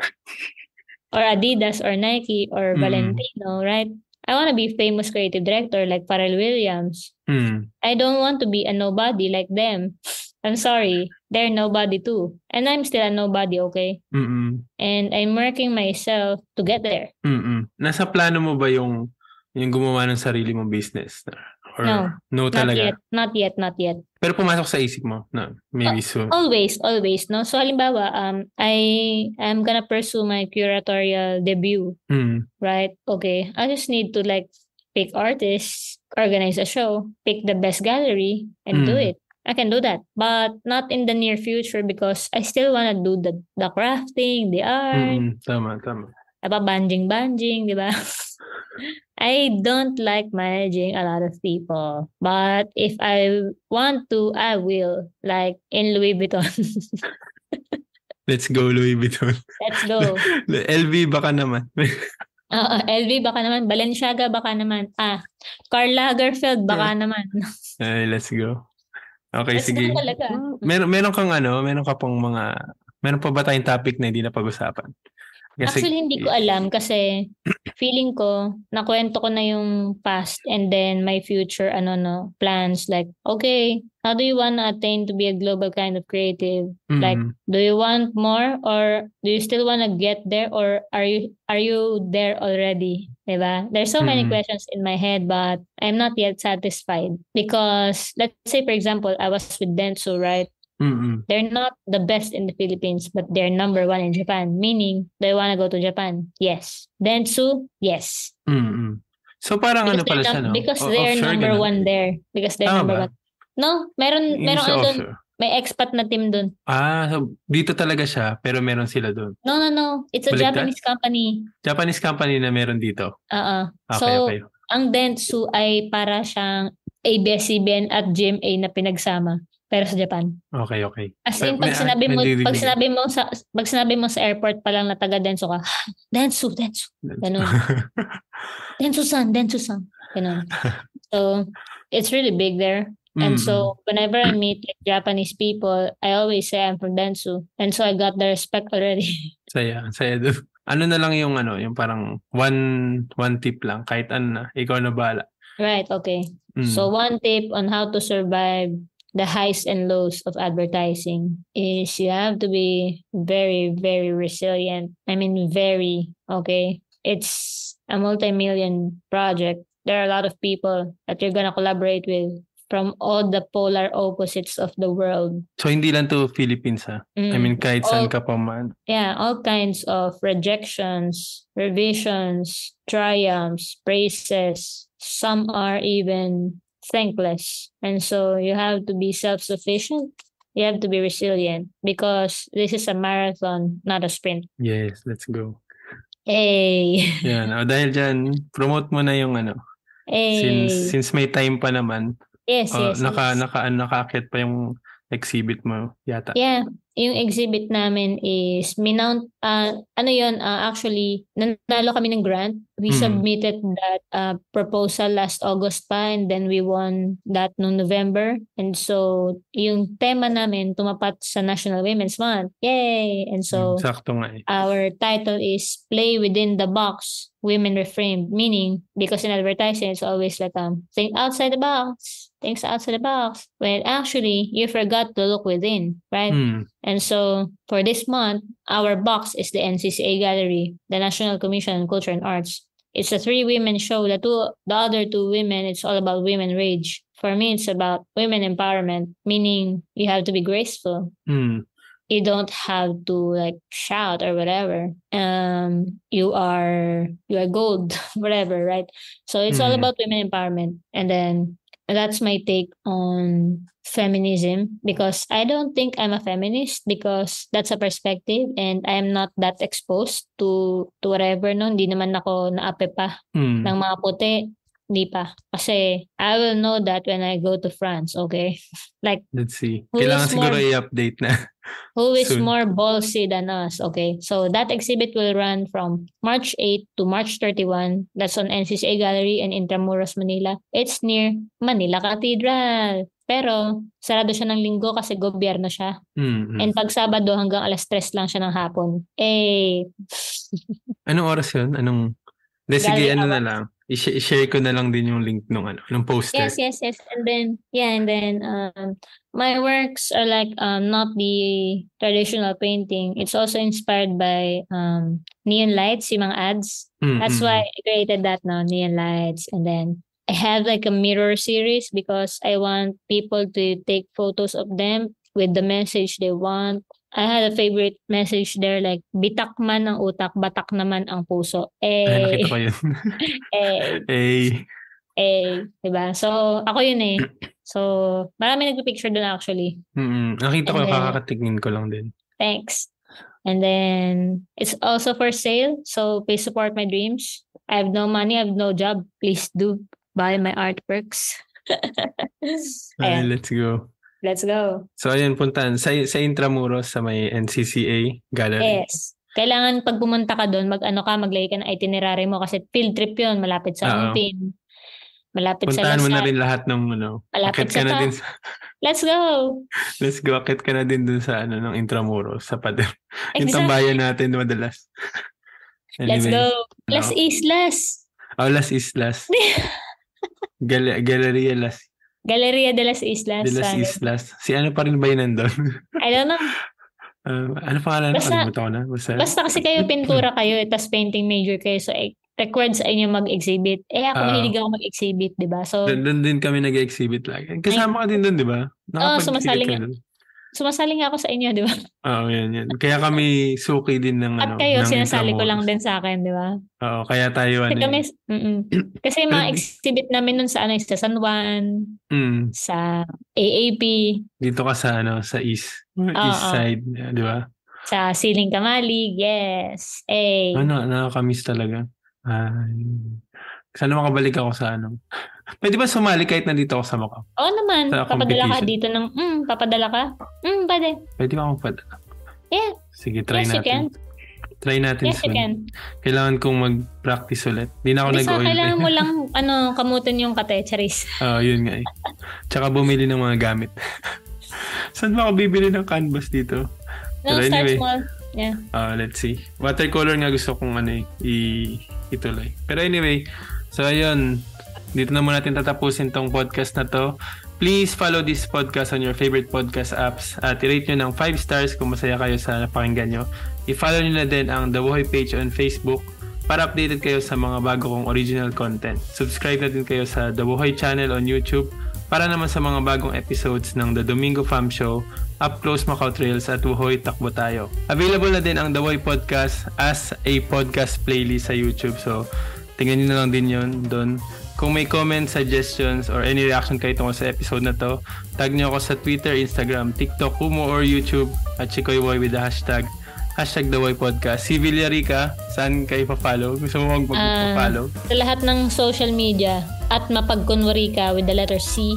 or Adidas or Nike or. Valentino, right? I want to be famous creative director like Pharrell Williams. Mm. I don't want to be a nobody like them. I'm sorry. They're nobody too. And I'm still a nobody, okay? Mm. And I'm working myself to get there. Mm. Nasa plano mo ba yung yung gumawa ng sarili mong business? Or No. no Not talaga? yet. Not yet. Not yet. Pero pumasok sa isip mo na maybe soon. Always, always, no? So, halimbawa, um, I am gonna pursue my curatorial debut, Mm. right? Okay, I just need to like pick artists, organize a show, pick the best gallery, and do Mm. it. I can do that, but not in the near future because I still wanna do the the crafting, the art, Mm. Tama, tama. apa banjing banjing, di ba? I don't like managing a lot of people, but if I want to, I will. Like in Louis Vuitton. Let's go Louis Vuitton. Let's go. LV baka naman. Oo, LV baka naman, Balenciaga baka naman. Ah, Karl Lagerfeld baka naman. Ay, let's go. Okay, Let's sige. go talaga. Meron meron kang ano, meron ka pang mga meron pa ba tayong topic na hindi na pag-usapan? Kasi, Actually, hindi ko alam kasi feeling ko, nakwento ko na yung past and then my future, ano no, plans like, okay, how do you want to attain to be a global kind of creative? mm, Like, do you want more or do you still want to get there or are you are you there already? Diba? There's so many Mm. questions in my head but I'm not yet satisfied because let's say for example, I was with Dentsu, right? Mm, mm. They're not the best in the Philippines, but they're number one in Japan. Meaning, they want to go to Japan. Yes. Dentsu, yes. Mm, mm. So parang ano Because pala they're, siya, no? because O- they're offshore, number ganun. one there. Because they're Tama number ba? one. No, meron, Yung meron ano dun, offshore. may expat na team dun. Ah, so dito talaga siya, pero meron sila doon. No, no, no. It's a Baliktad? Japanese company. Japanese company na meron dito. Oo. Okay, so, okay. ang Dentsu ay para siyang ABS-CBN at GMA na pinagsama. Pero sa Japan. Okay, okay. As in, pag sinabi mo, pag sinabi mo sa, pag sinabi mo sa airport pa lang na taga Denso ka, Denso, Denso. Ganun. Denso-san, Denso-san. Ganun. So, it's really big there. And Mm, so, whenever I meet Japanese people, I always say I'm from Densu. And so, I got the respect already. Saya, saya doon. Ano na lang yung ano, yung parang one one tip lang kahit ano na, ikaw na bahala. right, okay. Mm. So, one tip on how to survive the highs and lows of advertising is you have to be very, very resilient. I mean, very, okay? It's a multi-million project. There are a lot of people that you're gonna collaborate with from all the polar opposites of the world. so hindi lang to Philippines ha. I Mm. mean kahit saan All- ka pa man. yeah, all kinds of rejections, revisions, triumphs, praises. Some are even thankless. And so you have to be self sufficient. You have to be resilient because this is a marathon, not a sprint. Yes, let's go. Hey, Yan. O dahil dyan, promote mo na yung ano. hey. Since since may time pa naman, yes, uh, yes, naka yes. naka nakaakit pa yung exhibit mo yata. Yeah, yung exhibit namin is minount uh, ano yon uh, actually nanalo kami ng grant. We Mm. submitted that uh, proposal last August pa and then we won that noong November. And so yung tema namin tumapat sa National Women's Month. Yay! And so Mm, Sakto nga eh. our title is Play Within the Box, Women Reframed. Meaning, because in advertising, it's always like, um, think outside the box, things outside the box. When actually, you forgot to look within, right? Mm. And so, for this month, our box is the NCCA Gallery, the National Commission on Culture and Arts. It's a three women show. The two, the other two women, it's all about women rage. For me, it's about women empowerment, meaning you have to be graceful Mm. you don't have to like shout or whatever um you are you are gold whatever right so it's all Mhm. about women empowerment and then that's my take on feminism because i don't think i'm a feminist because that's a perspective and i'm not that exposed to to whatever no hindi naman ako naape pa Mm. ng mga puti hindi pa kasi i will know that when i go to france okay like Let's see. Kailangan siguro more- i-update na. Who is Soon. more ballsy than us? Okay. So that exhibit will run from March 8 to March 31. That's on NCCA Gallery in Intramuros, Manila. It's near Manila Cathedral. Pero sarado siya ng linggo kasi gobyerno siya. Mm. mm. And pag Sabado hanggang alas 3 lang siya ng hapon. Eh, Anong oras yun? Anong... De, sige, ano na lang. I- share ko na lang din yung link nung ano, nung poster. yes, yes, yes. And then, yeah, and then um, my works are like um, not the traditional painting. It's also inspired by um, neon lights, yung mga ads. Mm, That's mm, why I created that now, neon lights. And then I have like a mirror series because I want people to take photos of them with the message they want. I had a favorite message there like, bitak man ang utak, batak naman ang puso. Ay, Eh, nakita ko yun. eh, eh, eh, diba? So, ako yun eh. So, marami nagpipicture doon actually. mm, nakita ko, then- kakakatingin ko lang din. Thanks. And then it's also for sale. So please support my dreams. I have no money, I have no job. Please do buy my artworks. Ay, let's go. Let's go. So, ayun, puntahan. Sa, sa Intramuros, sa may NCCA Gallery. Yes. Kailangan pag pumunta ka doon, mag-ano ka, maglagay ka ng itinerary mo kasi field trip yun. Malapit sa. Ungpin. Malapit Puntahan sa mo na rin lahat ng ano. Malapit Akit ka sa na din sa, Let's go! let's go, akit ka na din dun sa ano ng Intramuros, sa pader. Yung Exactly. tambayan natin madalas. Let's Anyway, go. ano? Las Islas. Oh, Las Islas. Gal- Galleria Las, Galeria de las Islas. de Las Ano? Islas. Si ano pa rin ba yun nandun? I don't know. Uh, ano pangalan? Basta- Nakalimutan ko na. Basta, Basta kasi kayo pintura kayo, eh, tas painting major kayo. So, eh, required sa inyo mag-exhibit. Eh, ako Ah. mahilig ako mag-exhibit, di ba? So, doon, din kami nag-exhibit lagi. Kasama ka din doon, di ba? Sumasali ka nga. doon. Sumasali nga ako sa inyo, di ba? Oo, yan, yan. Kaya kami suki din ng ano. At kayo, ng sinasali ko lang din sa akin, di ba? Oo, kaya tayo Kasi ano. kami, eh. mm Kasi mga exhibit namin nun sa ano, sa San Juan, Mm, sa AAP, dito ka sa ano, sa east. East oo. side, eh, di ba? sa Siling Kamali, yes. Eh, Ano, nakakamiss talaga. Ay. Sana makabalik ako sa ano. Pwede ba sumali kahit nandito ako sa Macau? oo naman, Sa papadala ka dito ng, mm, papadala ka? Mm, pwede. Pwede ba akong pad? Yeah. Sige, try yes, you can. natin. Try natin Yes, you soon. can. Kailangan kong mag-practice ulit. Di na ako Hindi sa nag-oil. kailangan mo lang, ano, kamutin yung kate, charis. Oo, yun nga eh. Tsaka bumili ng mga gamit. Saan ba ako bibili ng canvas dito? No, Pero start anyway. small. Yeah. Ah, let's see. Watercolor nga gusto kong ano eh, i- ituloy. Pero anyway, so ayun, dito na muna natin tatapusin tong podcast na to. Please follow this podcast on your favorite podcast apps at i-rate nyo ng 5 stars kung masaya kayo sa napakinggan nyo. I-follow nyo na din ang The Buhay page on Facebook para updated kayo sa mga bago kong original content. Subscribe na din kayo sa The Buhay channel on YouTube para naman sa mga bagong episodes ng The Domingo Fam Show, Up Close Macau Trails at Buhoy Takbo Tayo. Available na din ang The Buhay Podcast as a podcast playlist sa YouTube. So, tingnan nyo na lang din yon doon. Kung may comments, suggestions, or any reaction kayo tungkol sa episode na to, tag nyo ako sa Twitter, Instagram, TikTok, Kumu, or YouTube at Chikoyboy with the hashtag hashtag The Boy Podcast. Si Villarica, saan kayo pa-follow? Gusto mo mag- Ah, mag-follow? Sa lahat ng social media, at mapagkunwari ka with the letter C,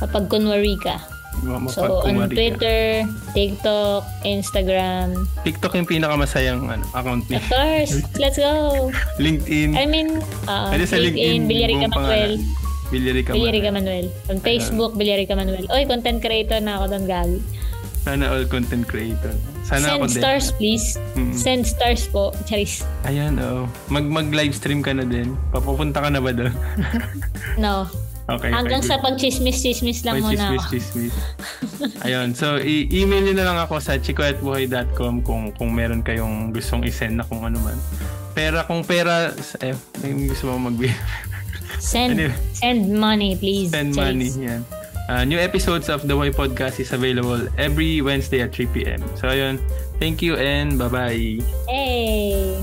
mapagkunwari ka. So, on mapag-kumari ka. Twitter, TikTok, Instagram. TikTok yung pinakamasayang ano, account niya. Of course, let's go! LinkedIn. I mean, uh, Pwede sa LinkedIn, Villarica buong Manuel. pangalan. Villarica Villarica Manuel. Manuel. On Facebook, Villarica Manuel. Oy, content creator na ako doon, Gabi. Sana all content creator. Sana Send ako din. stars, please. Mm. Send stars po. Charis. Ayan, oo. Mag, mag-live stream ka na din. Papupunta ka na ba doon? No. okay. Hanggang okay, sa pag-chismis-chismis lang muna ako. chismis. Ayun. So, i- email nyo na lang ako sa chikoatbuhay.com kung, kung meron kayong gustong isend na kung ano man. Pera, kung pera, eh, may gusto mo mag Send, Anyway. send money, please. Send Charis. money. Yan. Uh, new episodes of The Way Podcast is available every Wednesday at 3 p.m. So, ayun. Thank you and bye-bye. Hey!